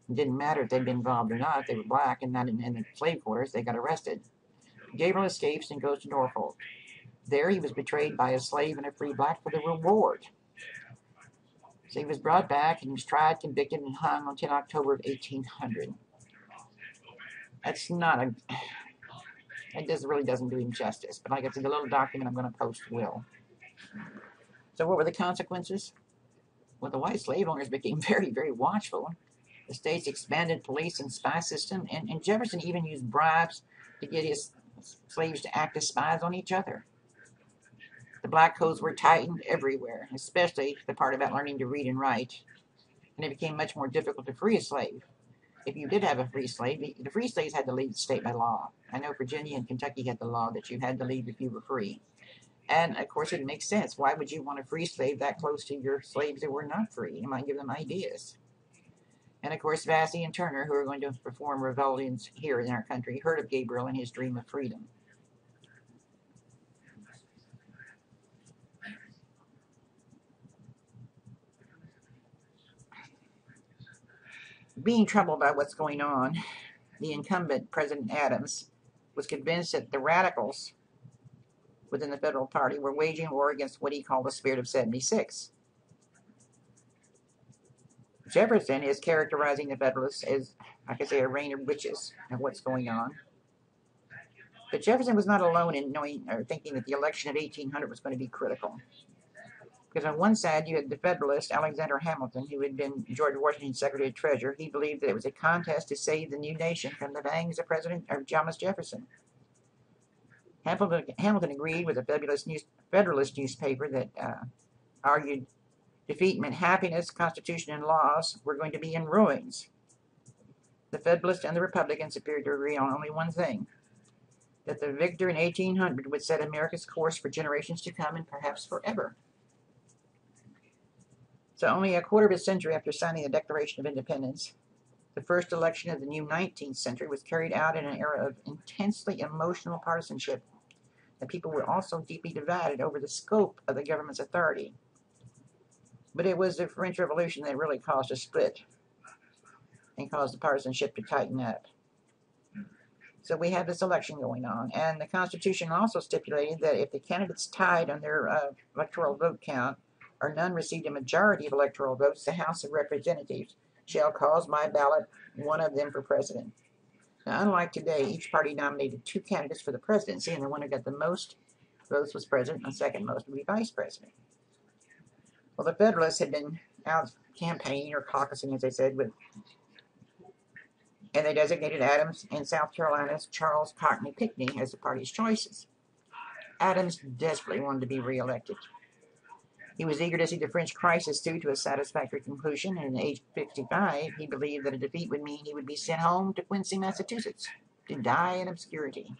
It didn't matter if they'd been involved or not. They were black and not in, in the slave quarters. They got arrested. Gabriel escapes and goes to Norfolk. There he was betrayed by a slave and a free black for the reward. So he was brought back and he was tried, convicted, and hung on 10 October of 1800. That's not a... It just really doesn't do him justice. But like I said, the little document I'm going to post will. So what were the consequences? Well, the white slave owners became very, very watchful. The states expanded police and spy system, and, and Jefferson even used bribes to get his slaves to act as spies on each other. The black codes were tightened everywhere, especially the part about learning to read and write, and it became much more difficult to free a slave. If you did have a free slave, the free slaves had to leave the state by law. I know Virginia and Kentucky had the law that you had to leave if you were free. And of course, it makes sense. Why would you want a free slave that close to your slaves that were not free? You might give them ideas. And of course, Vesey and Turner, who are going to perform rebellions here in our country, heard of Gabriel and his dream of freedom. Being troubled by what's going on, the incumbent, President Adams, was convinced that the radicals within the federal party were waging war against what he called the spirit of 76. Jefferson is characterizing the Federalists as, I say, a reign of witches and what's going on. But Jefferson was not alone in knowing or thinking that the election of 1800 was going to be critical. Because on one side, you had the Federalist, Alexander Hamilton, who had been George Washington's Secretary of Treasury. He believed that it was a contest to save the new nation from the fangs of President or Thomas Jefferson. Hamilton, Hamilton agreed with a Federalist, news, Federalist newspaper that uh, argued defeat meant happiness, Constitution, and laws were going to be in ruins. The Federalists and the Republicans appeared to agree on only one thing that the victor in 1800 would set America's course for generations to come and perhaps forever. So, only a quarter of a century after signing the Declaration of Independence, the first election of the new 19th century was carried out in an era of intensely emotional partisanship. The people were also deeply divided over the scope of the government's authority. But it was the French Revolution that really caused a split and caused the partisanship to tighten up. So we had this election going on, and the Constitution also stipulated that if the candidates tied on their uh, electoral vote count, or none received a majority of electoral votes, the House of Representatives shall cause by ballot one of them for president. Now, unlike today, each party nominated two candidates for the presidency, and the one who got the most votes was president, and the second most would be vice president. Well, the Federalists had been out campaigning or caucusing, as they said, with and they designated Adams in South Carolina's Charles Cockney Pinckney as the party's choices. Adams desperately wanted to be reelected. He was eager to see the French crisis through to a satisfactory conclusion, and at age 55, he believed that a defeat would mean he would be sent home to Quincy, Massachusetts, to die in obscurity.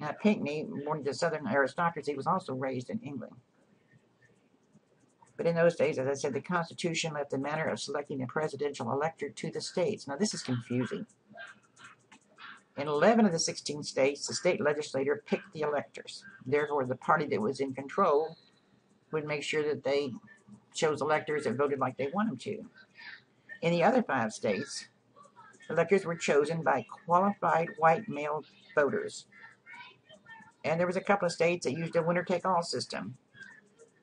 Now, Pinckney, born to Southern aristocracy, was also raised in England. But in those days, as I said, the Constitution left the manner of selecting a presidential elector to the states. Now, this is confusing. In 11 of the 16 states, the state legislature picked the electors. Therefore, the party that was in control would make sure that they chose electors that voted like they want them to. In the other five states, electors were chosen by qualified white male voters. And there was a couple of states that used a winner-take-all system.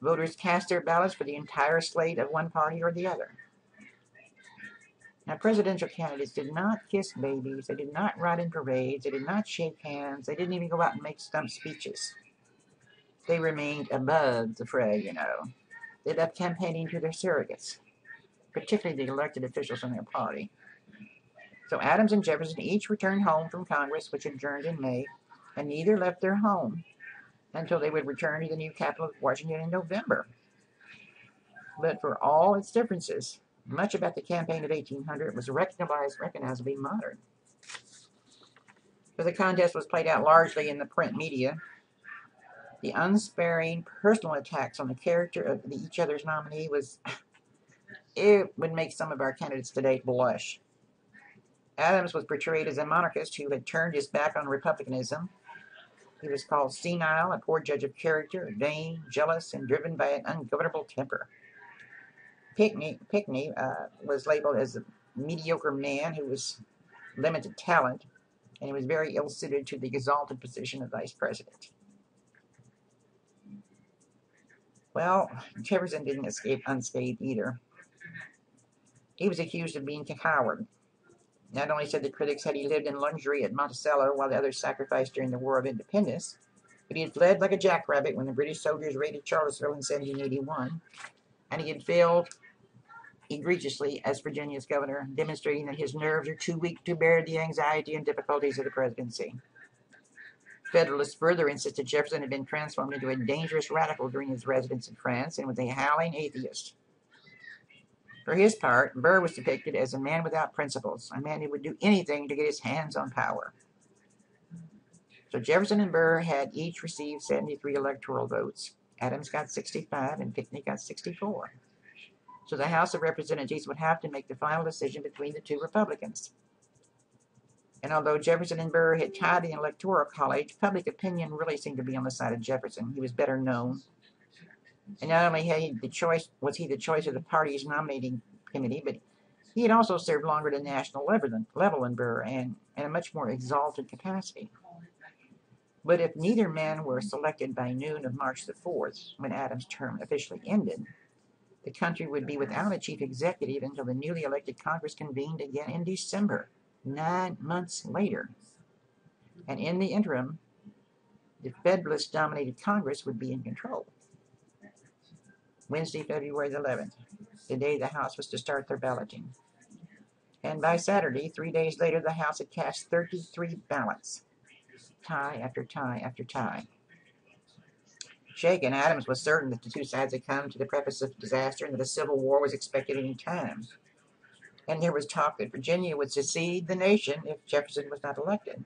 Voters cast their ballots for the entire slate of one party or the other. Now, presidential candidates did not kiss babies. They did not ride in parades. They did not shake hands. They didn't even go out and make stump speeches. They remained above the fray, you know. They left campaigning to their surrogates, particularly the elected officials in their party. So Adams and Jefferson each returned home from Congress, which adjourned in May, and neither left their home until they would return to the new capital of Washington in November. But for all its differences, much about the campaign of 1800 was recognized, recognizably modern. So the contest was played out largely in the print media. The unsparing personal attacks on the character of the, each other's nominee was, it would make some of our candidates today blush. Adams was portrayed as a monarchist who had turned his back on republicanism he was called senile, a poor judge of character, vain, jealous, and driven by an ungovernable temper. Pinckney, Pinckney uh, was labeled as a mediocre man who was limited talent, and he was very ill suited to the exalted position of vice president. Well, Jefferson didn't escape unscathed either. He was accused of being a coward, not only said the critics had he lived in luxury at Monticello while the others sacrificed during the War of Independence, but he had fled like a jackrabbit when the British soldiers raided Charlottesville in 1781, and he had failed egregiously as Virginia's governor, demonstrating that his nerves are too weak to bear the anxiety and difficulties of the presidency. Federalists further insisted Jefferson had been transformed into a dangerous radical during his residence in France and was a howling atheist. For his part, Burr was depicted as a man without principles, a man who would do anything to get his hands on power. So Jefferson and Burr had each received 73 electoral votes. Adams got 65 and Pinckney got 64. So the House of Representatives would have to make the final decision between the two Republicans. And although Jefferson and Burr had tied the Electoral College, public opinion really seemed to be on the side of Jefferson. He was better known. And not only had he the choice was he the choice of the party's nominating committee, but he had also served longer at a national level than, level than Burr and in a much more exalted capacity. But if neither man were selected by noon of March the 4th, when Adams' term officially ended, the country would be without a chief executive until the newly elected Congress convened again in December, nine months later. And in the interim, the Federalist dominated Congress would be in control. Wednesday, February the 11th, the day the House was to start their balloting. And by Saturday, three days later, the House had cast 33 ballots, tie after tie after tie. Shaken, Adams was certain that the two sides had come to the precipice of disaster and that a civil war was expected any time. And there was talk that Virginia would secede the nation if Jefferson was not elected.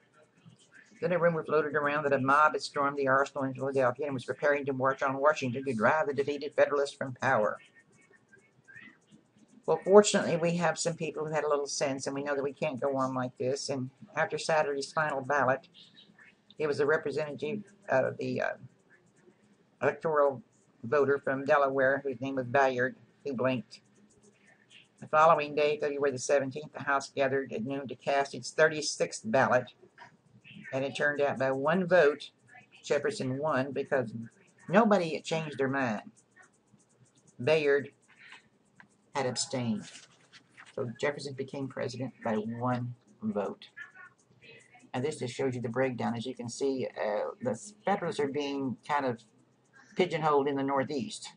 Then a rumor floated around that a mob had stormed the arsenal in Philadelphia and was preparing to march on Washington to drive the defeated Federalists from power. Well, fortunately, we have some people who had a little sense, and we know that we can't go on like this. And after Saturday's final ballot, it was a representative of the uh, electoral voter from Delaware, whose name was Bayard, who blinked. The following day, February the 17th, the House gathered at noon to cast its 36th ballot, and it turned out by one vote, Jefferson won because nobody had changed their mind. Bayard had abstained. So Jefferson became president by one vote. And this just shows you the breakdown. As you can see, uh, the Federalists are being kind of pigeonholed in the Northeast.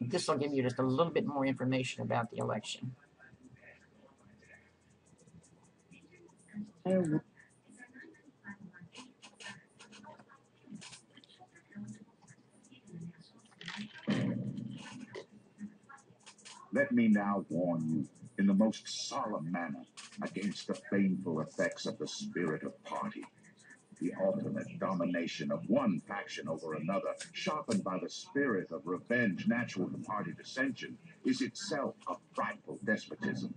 This will give you just a little bit more information about the election. Let me now warn you, in the most solemn manner, against the baneful effects of the spirit of party the ultimate domination of one faction over another, sharpened by the spirit of revenge natural to party dissension, is itself a frightful despotism.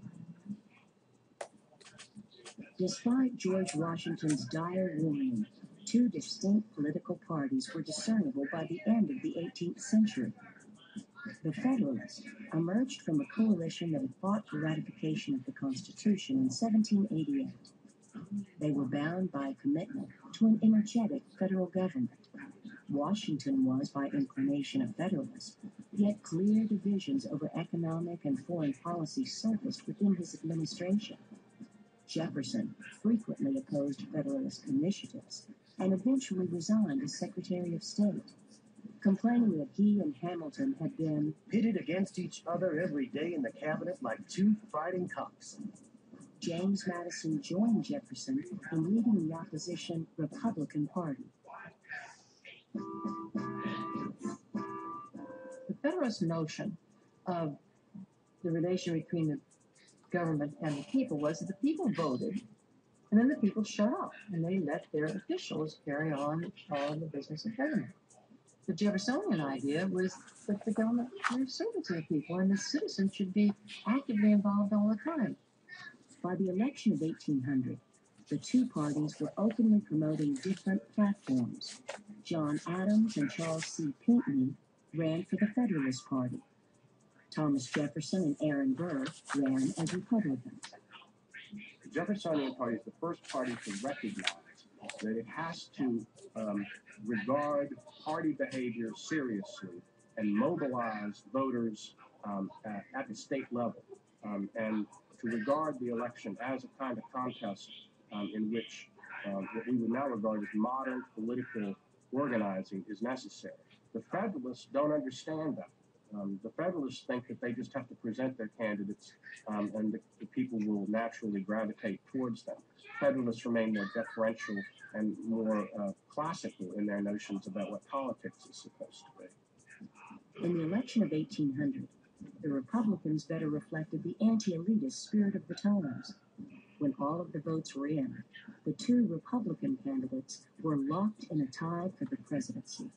Despite George Washington's dire warning, two distinct political parties were discernible by the end of the 18th century. The Federalists emerged from a coalition that had fought for ratification of the Constitution in 1788 they were bound by a commitment to an energetic federal government. Washington was, by inclination, a Federalist, yet clear divisions over economic and foreign policy surfaced within his administration. Jefferson frequently opposed Federalist initiatives and eventually resigned as Secretary of State, complaining that he and Hamilton had been pitted against each other every day in the cabinet like two fighting cocks. James Madison joined Jefferson in leading the opposition Republican Party. The Federalist notion of the relation between the government and the people was that the people voted and then the people shut up and they let their officials carry on all the business of government. The Jeffersonian idea was that the government were servants of the people and the citizens should be actively involved all the time. By the election of 1800, the two parties were openly promoting different platforms. John Adams and Charles C. Pinckney ran for the Federalist Party. Thomas Jefferson and Aaron Burr ran as Republicans. The Jeffersonian Party is the first party to recognize that it has to um, regard party behavior seriously and mobilize voters um, at, at, the state level. Um, and to regard the election as a kind of contest um, in which um, what we would now regard as modern political organizing is necessary. The Federalists don't understand that. Um, the Federalists think that they just have to present their candidates um, and the, the, people will naturally gravitate towards them. Federalists remain more deferential and more uh, classical in their notions about what politics is supposed to be. In the election of 1800, the Republicans better reflected the anti-elitist spirit of the times. When all of the votes were in, the two Republican candidates were locked in a tie for the presidency.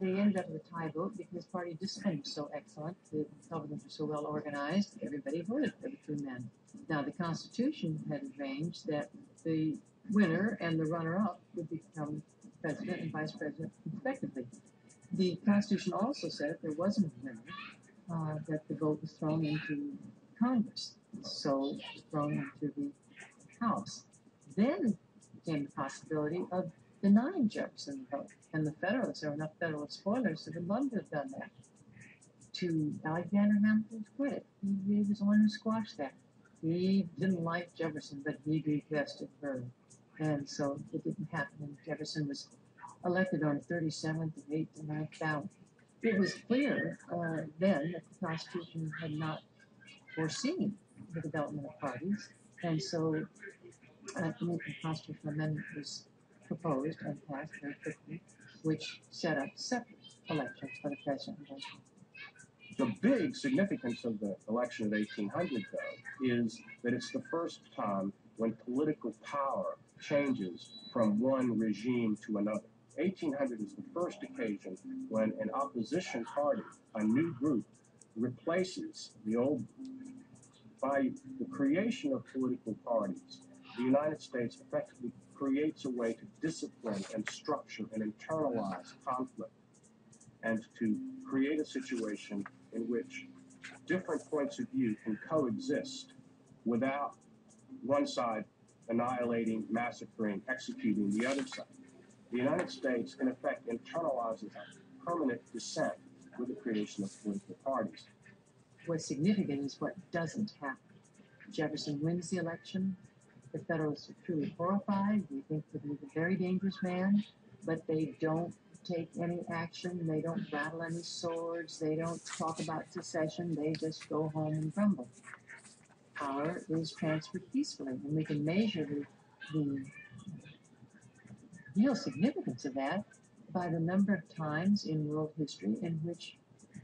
They ended up with a tie vote because party discipline was so excellent, the Republicans were so well organized, everybody voted for the two men. Now, the Constitution had arranged that the winner and the runner-up would become president and vice president respectively. The Constitution also said if there wasn't a winner, uh, that the vote was thrown into Congress, so thrown into the House. Then came the possibility of denying Jefferson the vote. And the Federalists, there were enough Federalist spoilers that would love to have done that. To Alexander Hamilton's credit, he, he was the one who squashed that. He didn't like Jefferson, but he detested Burr. And so it didn't happen. And Jefferson was elected on 37th, 8th, and 9th ballot. It was clear uh, then that the Constitution had not foreseen the development of parties. And so uh, the constitutional amendment was proposed and passed very quickly, which set up separate elections for the president and vice president. The big significance of the election of 1800, though, is that it's the first time when political power changes from one regime to another. 1800 is the first occasion when an opposition party, a new group, replaces the old. By the creation of political parties, the United States effectively creates a way to discipline and structure and internalize conflict and to create a situation in which different points of view can coexist without one side annihilating, massacring, executing the other side. The United States, in effect, internalizes a permanent dissent with the creation of political parties. What's significant is what doesn't happen. Jefferson wins the election. The Federalists are truly horrified. They think that he's a very dangerous man, but they don't take any action. They don't rattle any swords. They don't talk about secession. They just go home and grumble. Power is transferred peacefully, and we can measure the, the real significance of that by the number of times in world history in which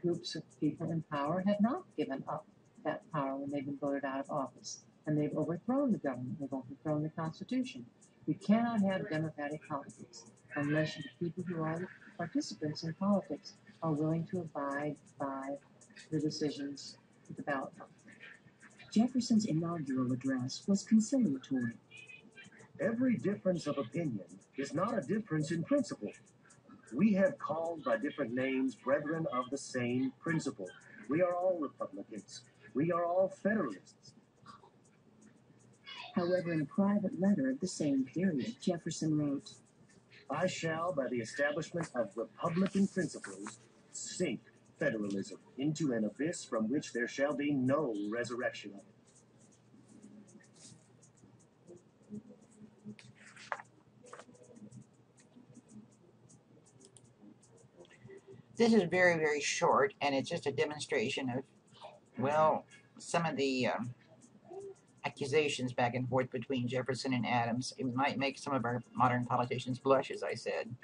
groups of people in power have not given up that power when they've been voted out of office. And they've overthrown the government, they've overthrown the Constitution. We cannot have democratic politics unless the people who are the participants in politics are willing to abide by the decisions of the ballot box. Jefferson's inaugural address was conciliatory. Every difference of opinion is not a difference in principle. We have called by different names brethren of the same principle. We are all Republicans. We are all Federalists. However, in a private letter of the same period, Jefferson wrote, I shall, by the establishment of Republican principles, sink federalism into an abyss from which there shall be no resurrection of it. This is very, very short, and it's just a demonstration of, well, some of the um, accusations back and forth between Jefferson and Adams. It might make some of our modern politicians blush, as I said.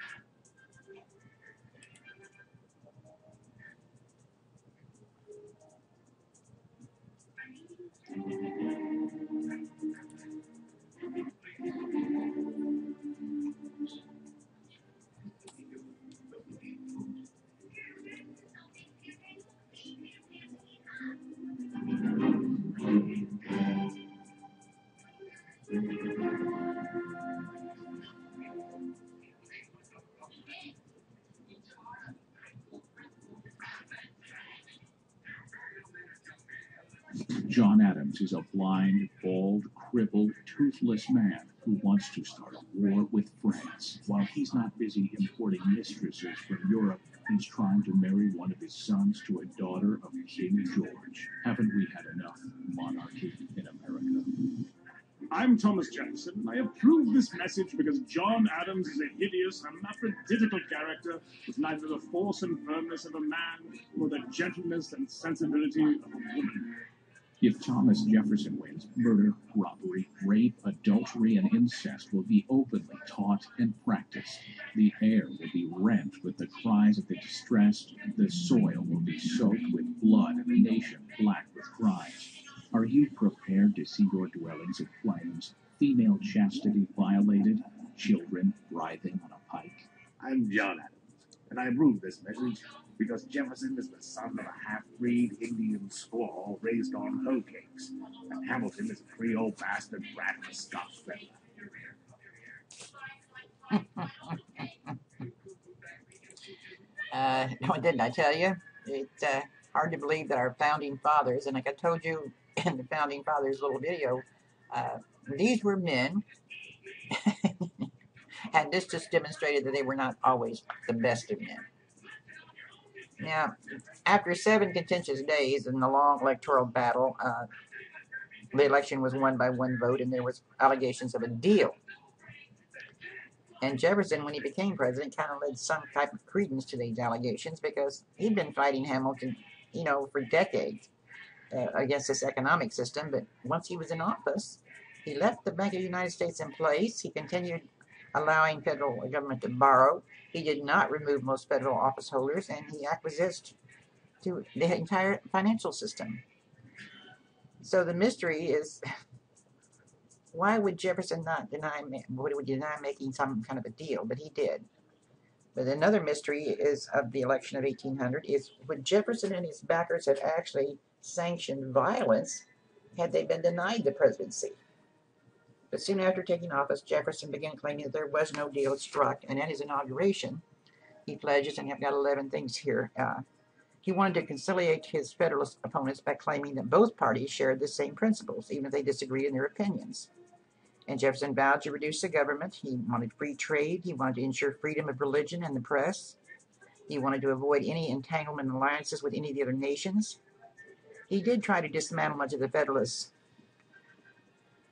John Adams is a blind, bald, crippled, toothless man who wants to start a war with France. While he's not busy importing mistresses from Europe, he's trying to marry one of his sons to a daughter of King George. Haven't we had enough monarchy in America? I'm Thomas Jefferson, and I approve this message because John Adams is a hideous, hermaphroditical character with neither the force and firmness of a man nor the gentleness and sensibility of a woman. If Thomas Jefferson wins, murder, robbery, rape, adultery, and incest will be openly taught and practiced. The air will be rent with the cries of the distressed. The soil will be soaked with blood, and the nation black with cries. Are you prepared to see your dwellings in flames, female chastity violated, children writhing on a pike? I'm John Adams, and I approve this message because Jefferson is the son of a half-breed Indian squaw raised on hoe cakes, and Hamilton is a Creole bastard brat of a Scotch feather. Uh, no, didn't I tell you? It's uh, hard to believe that our founding fathers, and like I told you in the founding fathers little video, uh, these were men and this just demonstrated that they were not always the best of men. Now, after seven contentious days in the long electoral battle, uh, the election was won by one vote, and there was allegations of a deal. And Jefferson, when he became president, kind of led some type of credence to these allegations because he'd been fighting Hamilton, you know, for decades uh, against this economic system. But once he was in office, he left the Bank of the United States in place. He continued allowing federal government to borrow. He did not remove most federal office holders, and he acquiesced to the entire financial system. So the mystery is, why would Jefferson not deny, would he deny making some kind of a deal? But he did. But another mystery is of the election of 1800 is would Jefferson and his backers have actually sanctioned violence had they been denied the presidency? But soon after taking office, Jefferson began claiming that there was no deal struck, and at his inauguration, he pledges, and I've got 11 things here. Uh, he wanted to conciliate his Federalist opponents by claiming that both parties shared the same principles, even if they disagreed in their opinions. And Jefferson vowed to reduce the government. He wanted free trade. He wanted to ensure freedom of religion and the press. He wanted to avoid any entanglement and alliances with any of the other nations. He did try to dismantle much of the Federalist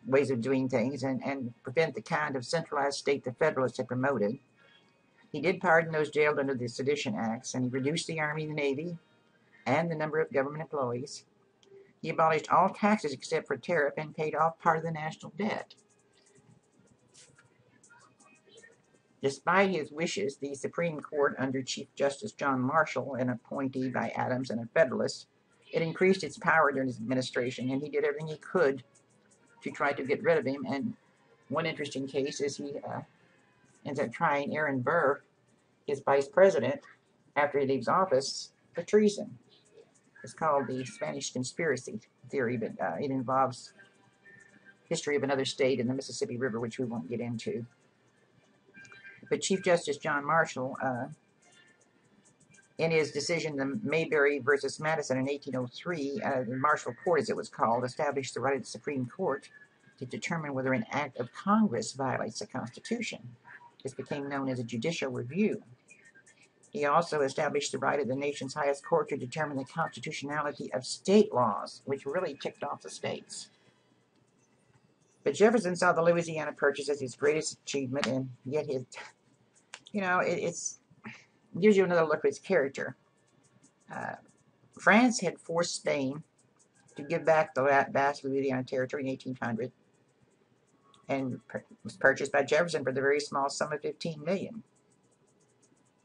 ways of doing things and, and prevent the kind of centralized state the Federalists had promoted. He did pardon those jailed under the Sedition Acts, and he reduced the Army the Navy and the number of government employees. He abolished all taxes except for tariff and paid off part of the national debt. Despite his wishes, the Supreme Court, under Chief Justice John Marshall, an appointee by Adams and a Federalist, it increased its power during his administration, and he did everything he could to try to get rid of him. And one interesting case is he uh, ends up trying Aaron Burr, his vice president, after he leaves office for treason. It's called the Spanish conspiracy theory, but uh, it involves history of another state in the Mississippi River, which we won't get into. But Chief Justice John Marshall, uh, in his decision, the Marbury versus Madison in 1803, uh, the Marshall Court, as it was called, established the right of the Supreme Court to determine whether an act of Congress violates the Constitution. This became known as a judicial review. He also established the right of the nation's highest court to determine the constitutionality of state laws, which really ticked off the states. But Jefferson saw the Louisiana Purchase as his greatest achievement, and yet his, you know, it, it's gives you another look at his character. Uh, France had forced Spain to give back the vast Louisiana territory in 1800 and was purchased by Jefferson for the very small sum of 15 million.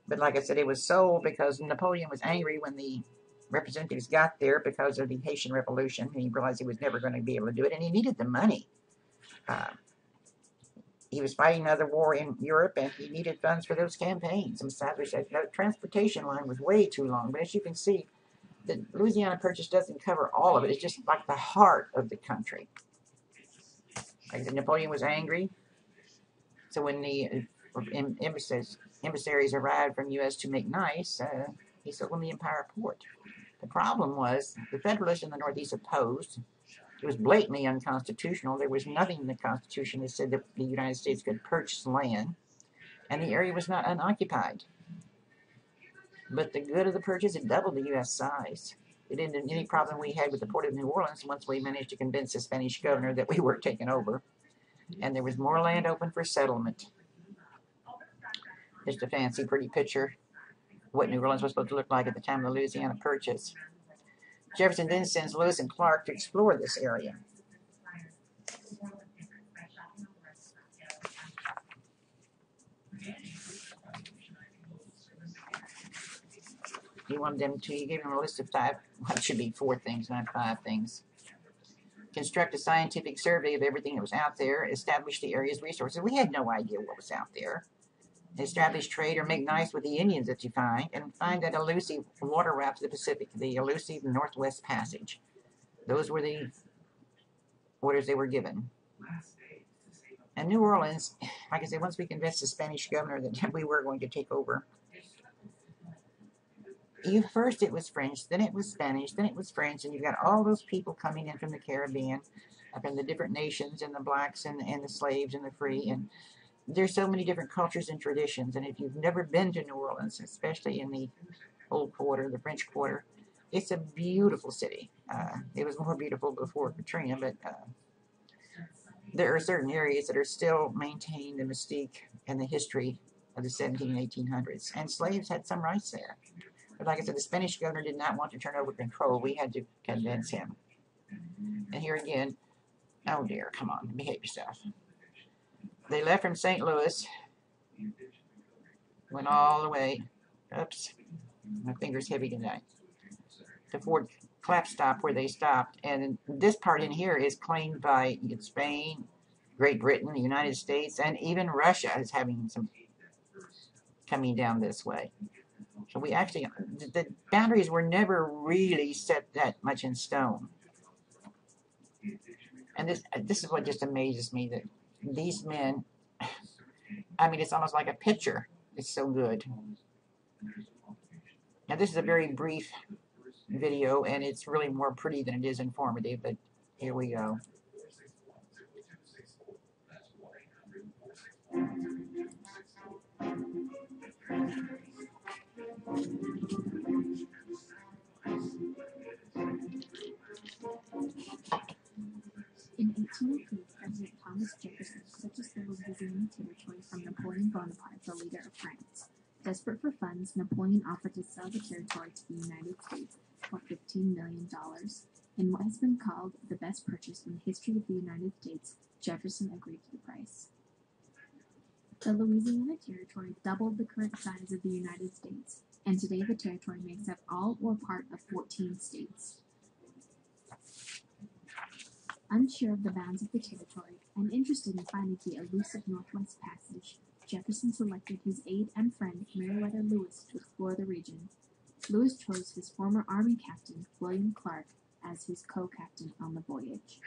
But like I said, it was sold because Napoleon was angry when the representatives got there because of the Haitian Revolution, and he realized he was never going to be able to do it, and he needed the money. Uh, he was fighting another war in Europe, and he needed funds for those campaigns. And besides, the transportation line was way too long. But as you can see, the Louisiana Purchase doesn't cover all of it. It's just like the heart of the country. Like Napoleon was angry, so when the uh, emissaries, arrived from U.S. to make nice, uh, he sold them the Empire Port. The problem was the Federalists in the Northeast opposed, it was blatantly unconstitutional. There was nothing in the Constitution that said that the United States could purchase land, and the area was not unoccupied. But the good of the purchase, it doubled the U.S. size. It ended any problem we had with the port of New Orleans once we managed to convince the Spanish governor that we were taking over. And there was more land open for settlement. Just a fancy, pretty picture what New Orleans was supposed to look like at the time of the Louisiana Purchase. Jefferson then sends Lewis and Clark to explore this area. He wanted them to, he gave them a list of five, well, should be four things, not five things. Construct a scientific survey of everything that was out there, establish the area's resources. We had no idea what was out there establish trade or make nice with the Indians that you find, and find that elusive water route to the Pacific, the elusive Northwest Passage. Those were the orders they were given. And New Orleans, like I said, once we convinced the Spanish governor that we were going to take over, you first it was French, then it was Spanish, then it was French, and you've got all those people coming in from the Caribbean. in the different nations and the blacks and, and the slaves and the free and there's so many different cultures and traditions and if you've never been to New Orleans especially in the old quarter the French quarter it's a beautiful city. Uh, it was more beautiful before Katrina but uh, there are certain areas that are still maintaining the mystique and the history of the 17 and 1800s and slaves had some rights there. But like I said the Spanish governor did not want to turn over control. We had to convince him. And here again Oh dear, come on, behave yourself. They left from St. Louis, went all the way, oops, my finger's heavy tonight, to Fort Clatsop where they stopped. And this part in here is claimed by Spain, Great Britain, the United States, and even Russia is having some coming down this way. So we actually, the boundaries were never really set that much in stone and this this is what just amazes me that these men I mean it's almost like a picture. It's so good. Now this is a very brief video and it's really more pretty than it is informative but here we go. In 1803, President Thomas Jefferson purchased the Louisiana Territory from Napoleon Bonaparte, the leader of France. Desperate for funds, Napoleon offered to sell the territory to the United States for $15 million. In what has been called the best purchase in the history of the United States, Jefferson agreed to the price. The Louisiana Territory doubled the current size of the United States, and today the territory makes up all or part of 14 states. Unsure of the bounds of the territory, and interested in finding the elusive Northwest Passage, Jefferson selected his aide and friend Meriwether Lewis to explore the region. Lewis chose his former Army captain, William Clark, as his co-captain on the voyage.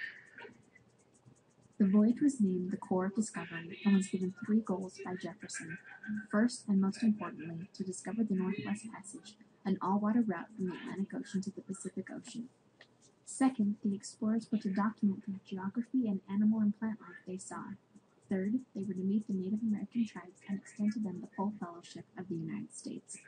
The voyage was named the Corps of Discovery and was given three goals by Jefferson. First, and most importantly, to discover the Northwest Passage, an all-water route from the Atlantic Ocean to the Pacific Ocean. Second, the explorers were to document the geography and animal and plant life they saw. Third, they were to meet the Native American tribes and extend to them the full fellowship of the United States.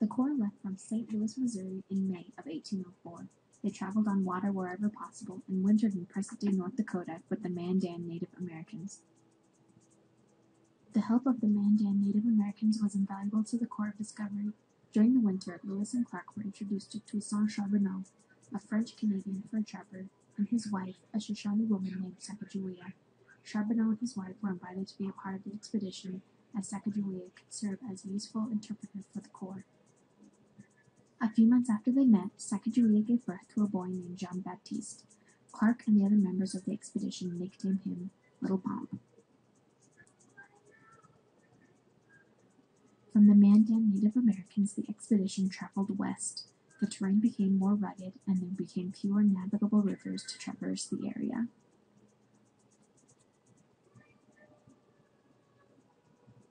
The Corps left from St. Louis, Missouri in May of 1804. They traveled on water wherever possible and wintered in present-day North Dakota with the Mandan Native Americans. The help of the Mandan Native Americans was invaluable to the Corps of Discovery during the winter, Lewis and Clark were introduced to Toussaint Charbonneau, a French-Canadian fur trapper, and his wife, a Shoshone woman named Sacagawea. Charbonneau and his wife were invited to be a part of the expedition, as Sacagawea could serve as a useful interpreter for the Corps. A few months after they met, Sacagawea gave birth to a boy named Jean Baptiste. Clark and the other members of the expedition nicknamed him Little Pomp. From the Mandan Native Americans, the expedition traveled west. The terrain became more rugged, and there became fewer navigable rivers to traverse the area.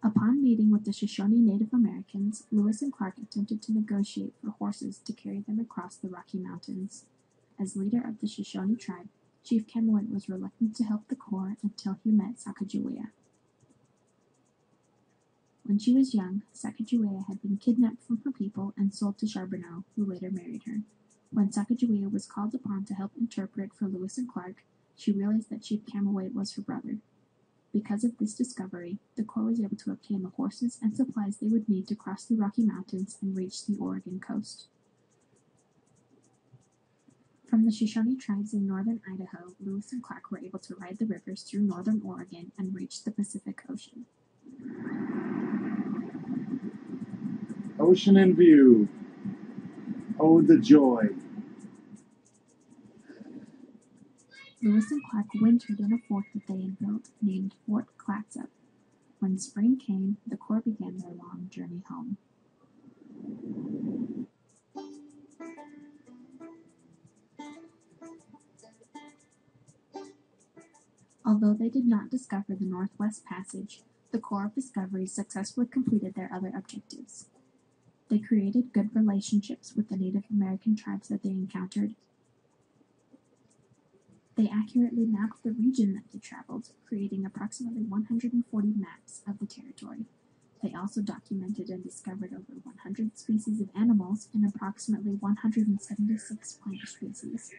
Upon meeting with the Shoshone Native Americans, Lewis and Clark attempted to negotiate for horses to carry them across the Rocky Mountains. As leader of the Shoshone tribe, Chief Cameahwait was reluctant to help the Corps until he met Sacagawea. When she was young, Sacagawea had been kidnapped from her people and sold to Charbonneau, who later married her. When Sacagawea was called upon to help interpret for Lewis and Clark, she realized that Chief Cameahwait was her brother. Because of this discovery, the Corps was able to obtain the horses and supplies they would need to cross the Rocky Mountains and reach the Oregon coast. From the Shoshone tribes in northern Idaho, Lewis and Clark were able to ride the rivers through northern Oregon and reach the Pacific Ocean. Ocean in view. Oh, the joy. Lewis and Clark wintered in a fort that they had built named Fort Clatsop. When spring came, the Corps began their long journey home. Although they did not discover the Northwest Passage, the Corps of Discovery successfully completed their other objectives. They created good relationships with the Native American tribes that they encountered. They accurately mapped the region that they traveled, creating approximately 140 maps of the territory. They also documented and discovered over 100 species of animals and approximately 176 plant species.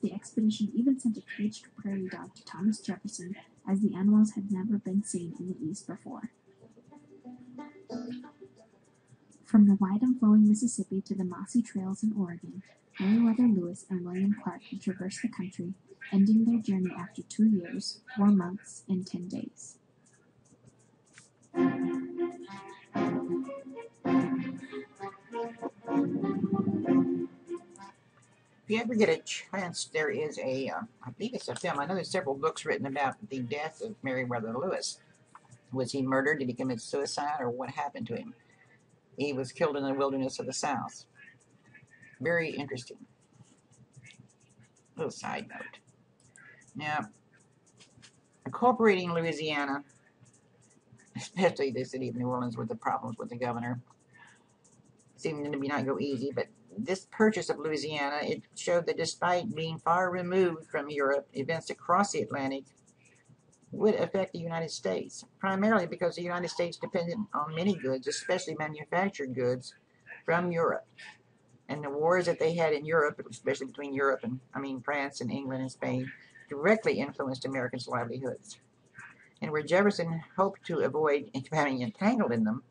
The expedition even sent a caged prairie dog to Thomas Jefferson, as the animals had never been seen in the East before. From the wide and flowing Mississippi to the mossy trails in Oregon, Meriwether Lewis and William Clark had traversed the country, ending their journey after two years, four months, and ten days. If you ever get a chance, there is a, uh, I believe it's a film. I know there's several books written about the death of Meriwether Lewis. Was he murdered? Did he commit suicide? Or what happened to him? He was killed in the wilderness of the South. Very interesting. Little side note. Now, incorporating Louisiana, especially the city of New Orleans with the problems with the governor, seemed to be not go easy, but this purchase of Louisiana, it showed that despite being far removed from Europe, events across the Atlantic would affect the United States, primarily because the United States depended on many goods, especially manufactured goods, from Europe. And the wars that they had in Europe, especially between Europe and, I mean, France and England and Spain, directly influenced Americans' livelihoods. And where Jefferson hoped to avoid becoming entangled in them,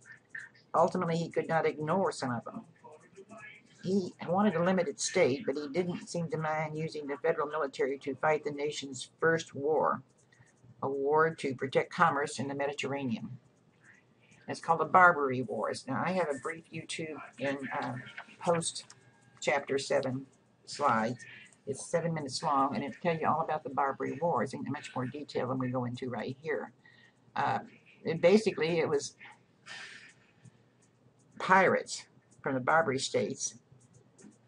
ultimately he could not ignore some of them. He wanted a limited state, but he didn't seem to mind using the federal military to fight the nation's first war, a war to protect commerce in the Mediterranean. It's called the Barbary Wars. Now, I have a brief YouTube in uh, post chapter 7 slides. It's seven minutes long, and it'll tell you all about the Barbary Wars in much more detail than we go into right here. Uh, basically, it was pirates from the Barbary states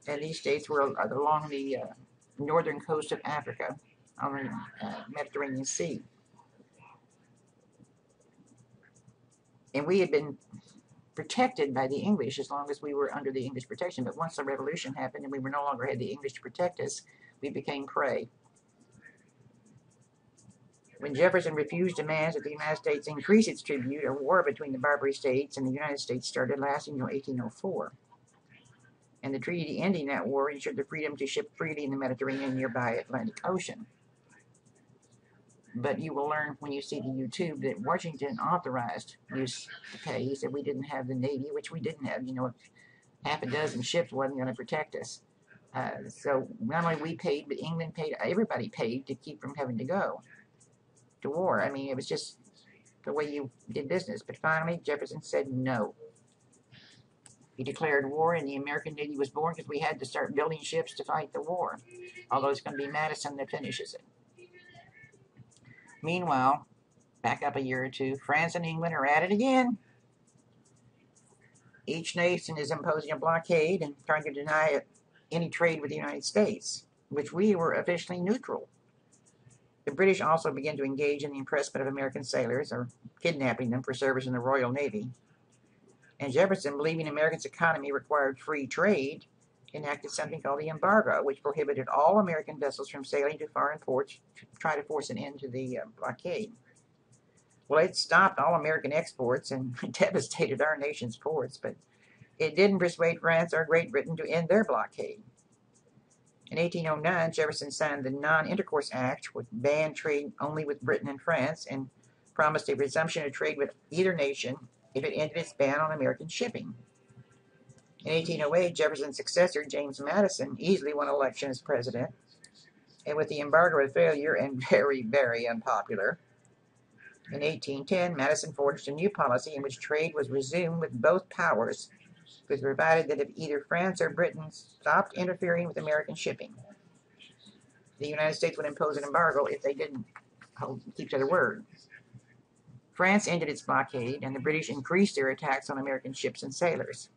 and these states were along the uh, northern coast of Africa on the uh, Mediterranean Sea. And we had been protected by the English as long as we were under the English protection. But once the revolution happened and we were no longer had the English to protect us, we became prey. When Jefferson refused demands that the United States increase its tribute, a war between the Barbary states and the United States started lasting until 1804 and the treaty ending that war ensured the freedom to ship freely in the Mediterranean and nearby Atlantic Ocean. But you will learn when you see the YouTube that Washington authorized use to pay. He said we didn't have the Navy, which we didn't have. You know, half a dozen ships wasn't going to protect us. Uh, so not only we paid, but England paid. Everybody paid to keep from having to go to war. I mean, it was just the way you did business. But finally, Jefferson said no. He declared war, and the American Navy was born because we had to start building ships to fight the war. Although it's going to be Madison that finishes it. Meanwhile, back up a year or two, France and England are at it again. Each nation is imposing a blockade and trying to deny any trade with the United States, which we were officially neutral. The British also began to engage in the impressment of American sailors, or kidnapping them for service in the Royal Navy and Jefferson, believing America's economy required free trade, enacted something called the embargo, which prohibited all American vessels from sailing to foreign ports to try to force an end to the uh, blockade. Well, it stopped all American exports and devastated our nation's ports, but it didn't persuade France or Great Britain to end their blockade. In 1809, Jefferson signed the Non-Intercourse Act, which banned trade only with Britain and France and promised a resumption of trade with either nation if it ended its ban on American shipping. In 1808, Jefferson's successor, James Madison, easily won election as president, and with the embargo a failure and very, very unpopular. In 1810, Madison forged a new policy in which trade was resumed with both powers, but provided that if either France or Britain stopped interfering with American shipping, the United States would impose an embargo if they didn't hold, keep to their word. France ended its blockade, and the British increased their attacks on American ships and sailors.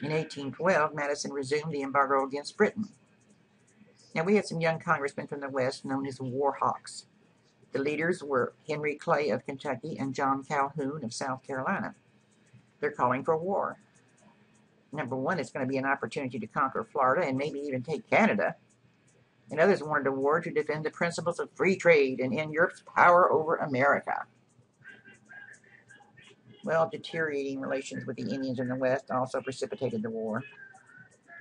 In 1812, Madison resumed the embargo against Britain. Now, we had some young congressmen from the West known as war hawks. The leaders were Henry Clay of Kentucky and John Calhoun of South Carolina. They're calling for war. Number one, it's going to be an opportunity to conquer Florida and maybe even take Canada. And others wanted a war to defend the principles of free trade and end Europe's power over America. Well, deteriorating relations with the Indians in the West also precipitated the war.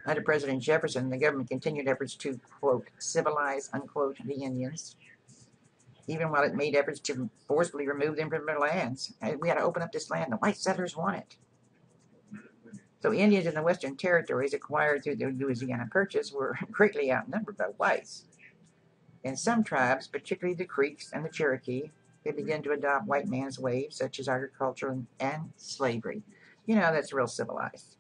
Under President Jefferson, the government continued efforts to, quote, civilize, unquote, the Indians, even while it made efforts to forcibly remove them from their lands. We had to open up this land. The white settlers want it. So Indians in the Western Territories acquired through the Louisiana Purchase were greatly outnumbered by whites. In some tribes, particularly the Creeks and the Cherokee, they began to adopt white man's ways, such as agriculture and, and slavery. You know, that's real civilized.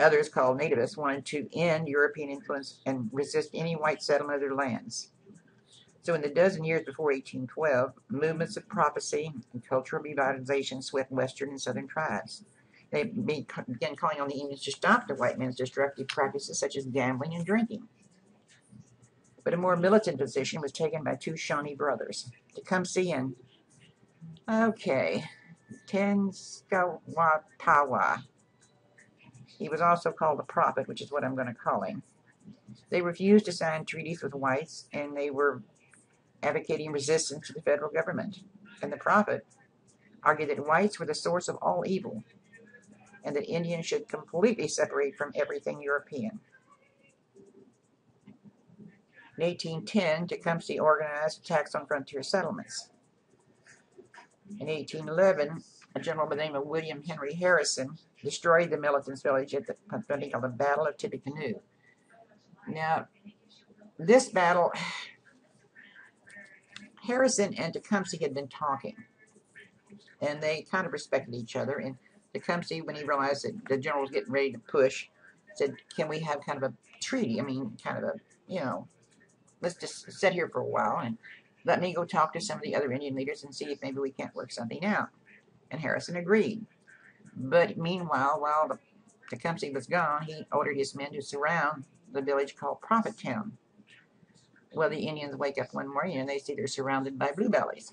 Others, called nativists, wanted to end European influence and resist any white settlement of their lands. So in the dozen years before 1812, movements of prophecy and cultural revitalization swept western and southern tribes. They began calling on the Indians to stop the white man's destructive practices such as gambling and drinking. But a more militant position was taken by two Shawnee brothers, Tecumseh and, okay, Tenskwatawa. He was also called the prophet, which is what I'm going to call him. They refused to sign treaties with whites, and they were advocating resistance to the federal government. And the prophet argued that whites were the source of all evil and that Indians should completely separate from everything European. In 1810, Tecumseh organized attacks on frontier settlements. In 1811, a general by the name of William Henry Harrison destroyed the militants' village at the, called the Battle of Tippecanoe. Now, this battle Harrison and Tecumseh had been talking, and they kind of respected each other. And Tecumseh, when he realized that the general was getting ready to push, said, "Can we have kind of a treaty? I mean, kind of a, you know, let's just sit here for a while and let me go talk to some of the other Indian leaders and see if maybe we can't work something out." And Harrison agreed. But meanwhile, while the Tecumseh was gone, he ordered his men to surround the village called Prophet Town. Well, the Indians wake up one morning and they see they're surrounded by bluebellies.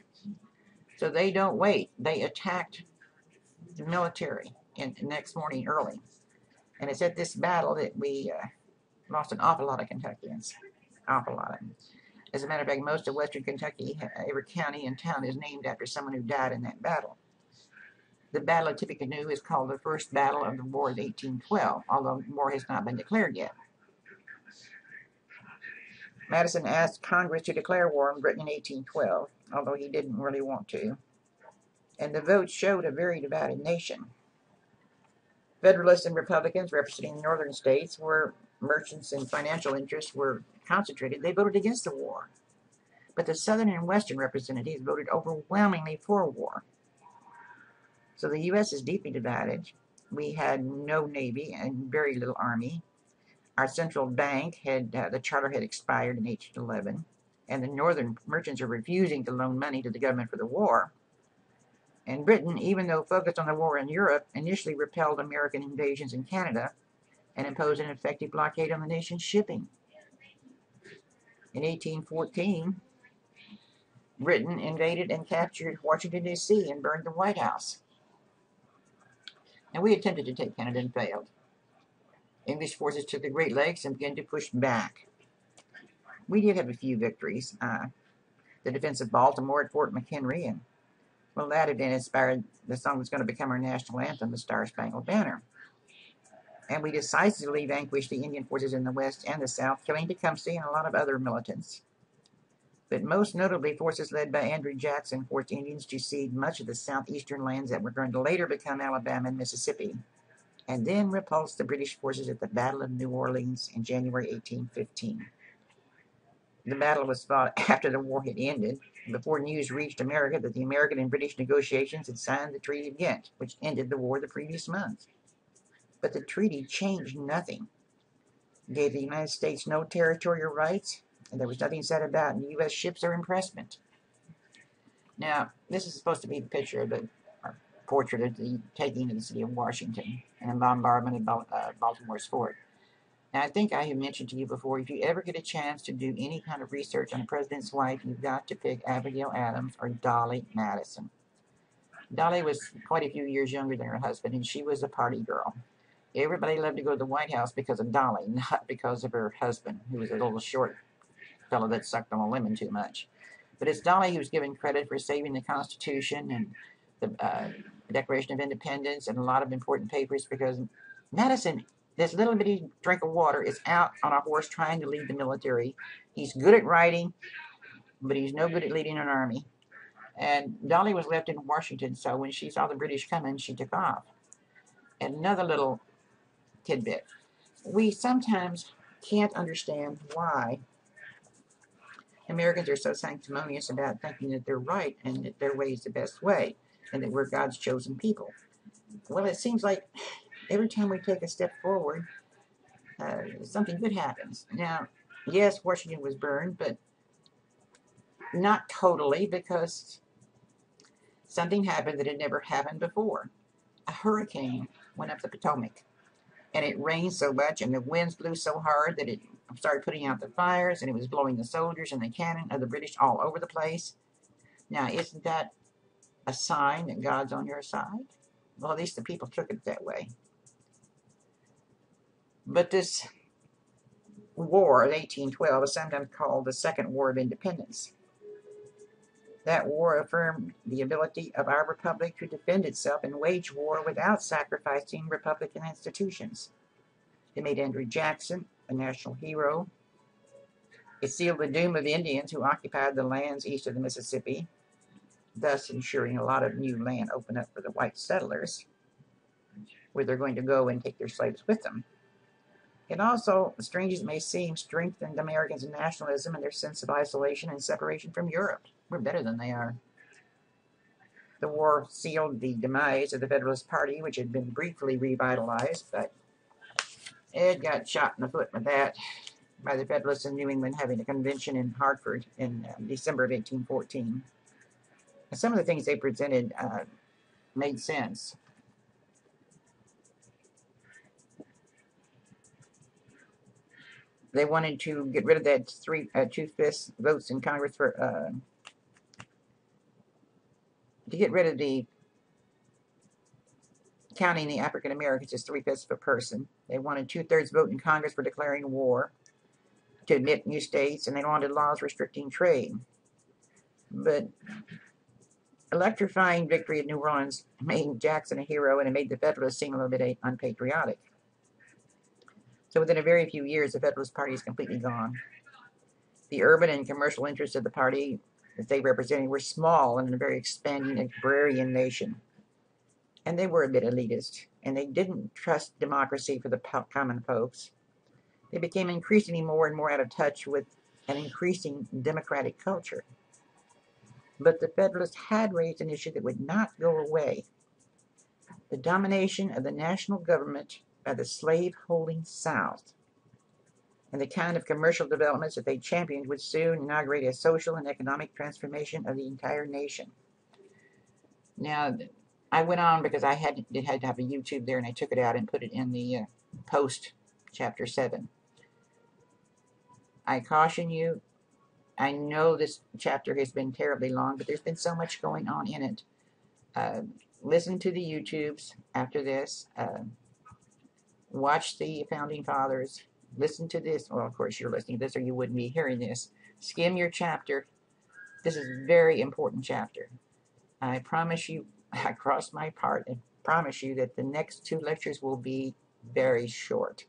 So they don't wait. They attacked the military in, the next morning early. And it's at this battle that we uh, lost an awful lot of Kentuckians. Awful lot of them. As a matter of fact, most of western Kentucky, uh, every county and town is named after someone who died in that battle. The Battle of Tippecanoe is called the first battle of the War of 1812, although war has not been declared yet. Madison asked Congress to declare war on Britain in 1812, although he didn't really want to. And the vote showed a very divided nation. Federalists and Republicans representing the northern states, where merchants and financial interests were concentrated, they voted against the war. But the southern and western representatives voted overwhelmingly for war. So the U.S. is deeply divided. We had no navy and very little army. Our central bank had, uh, the charter had expired in 1811, and the northern merchants are refusing to loan money to the government for the war. And Britain, even though focused on the war in Europe, initially repelled American invasions in Canada and imposed an effective blockade on the nation's shipping. In 1814, Britain invaded and captured Washington, D.C. and burned the White House. And we attempted to take Canada and failed. English forces took the Great Lakes and began to push back. We did have a few victories. Uh, the defense of Baltimore at Fort McHenry, and well, that had inspired the song that's going to become our national anthem, the Star Spangled Banner. And we decisively vanquished the Indian forces in the West and the South, killing Tecumseh and a lot of other militants. But most notably, forces led by Andrew Jackson forced Indians to cede much of the southeastern lands that were going to later become Alabama and Mississippi and then repulsed the British forces at the Battle of New Orleans in January 1815. The battle was fought after the war had ended, before news reached America that the American and British negotiations had signed the Treaty of Ghent, which ended the war the previous month. But the treaty changed nothing. It gave the United States no territorial rights, and there was nothing said about U.S. ships or impressment. Now, this is supposed to be the picture of the portrait of the taking of the city of Washington and the bombardment of uh, Baltimore's fort. Now, I think I have mentioned to you before, if you ever get a chance to do any kind of research on the president's life, you've got to pick Abigail Adams or Dolly Madison. Dolly was quite a few years younger than her husband, and she was a party girl. Everybody loved to go to the White House because of Dolly, not because of her husband, who was a little short fellow that sucked on a lemon too much. But it's Dolly who's given credit for saving the Constitution and the uh, Declaration of Independence and a lot of important papers because Madison, this little bitty drink of water, is out on a horse trying to lead the military. He's good at writing, but he's no good at leading an army. And Dolly was left in Washington, so when she saw the British coming, she took off. And another little tidbit. We sometimes can't understand why Americans are so sanctimonious about thinking that they're right and that their way is the best way and that we're God's chosen people. Well, it seems like every time we take a step forward, uh, something good happens. Now, yes, Washington was burned, but not totally because something happened that had never happened before. A hurricane went up the Potomac, and it rained so much and the winds blew so hard that it started putting out the fires, and it was blowing the soldiers and the cannon of the British all over the place. Now, isn't that a sign that God's on your side? Well, at least the people took it that way. But this war of 1812 is sometimes called the Second War of Independence. That war affirmed the ability of our republic to defend itself and wage war without sacrificing republican institutions. It made Andrew Jackson a national hero. It sealed the doom of Indians who occupied the lands east of the Mississippi, thus ensuring a lot of new land opened up for the white settlers, where they're going to go and take their slaves with them. It also, strange as it may seem, strengthened Americans' nationalism and their sense of isolation and separation from Europe. We're better than they are. The war sealed the demise of the Federalist Party, which had been briefly revitalized, but Ed got shot in the foot with that by the Federalists in New England having a convention in Hartford in uh, December of 1814. And some of the things they presented uh, made sense. They wanted to get rid of that three uh, two-fifths votes in Congress for uh, to get rid of the counting the African Americans as three-fifths of a person. They wanted two-thirds vote in Congress for declaring war to admit new states, and they wanted laws restricting trade. But electrifying victory at New Orleans made Jackson a hero, and it made the Federalists seem a little bit unpatriotic. So within a very few years, the Federalist Party is completely gone. The urban and commercial interests of the party that they represented were small in a very expanding agrarian nation. And they were a bit elitist, and they didn't trust democracy for the common folks. They became increasingly more and more out of touch with an increasing democratic culture. But the Federalists had raised an issue that would not go away. The domination of the national government by the slave-holding South and the kind of commercial developments that they championed would soon inaugurate a social and economic transformation of the entire nation. Now, I went on because I had it had to have a YouTube there, and I took it out and put it in the uh, post chapter 7. I caution you, I know this chapter has been terribly long, but there's been so much going on in it. Uh, listen to the YouTubes after this. Uh, watch the Founding Fathers, listen to this. Well, of course, you're listening to this or you wouldn't be hearing this. Skim your chapter. This is a very important chapter. I promise you, I cross my part and promise you that the next two lectures will be very short.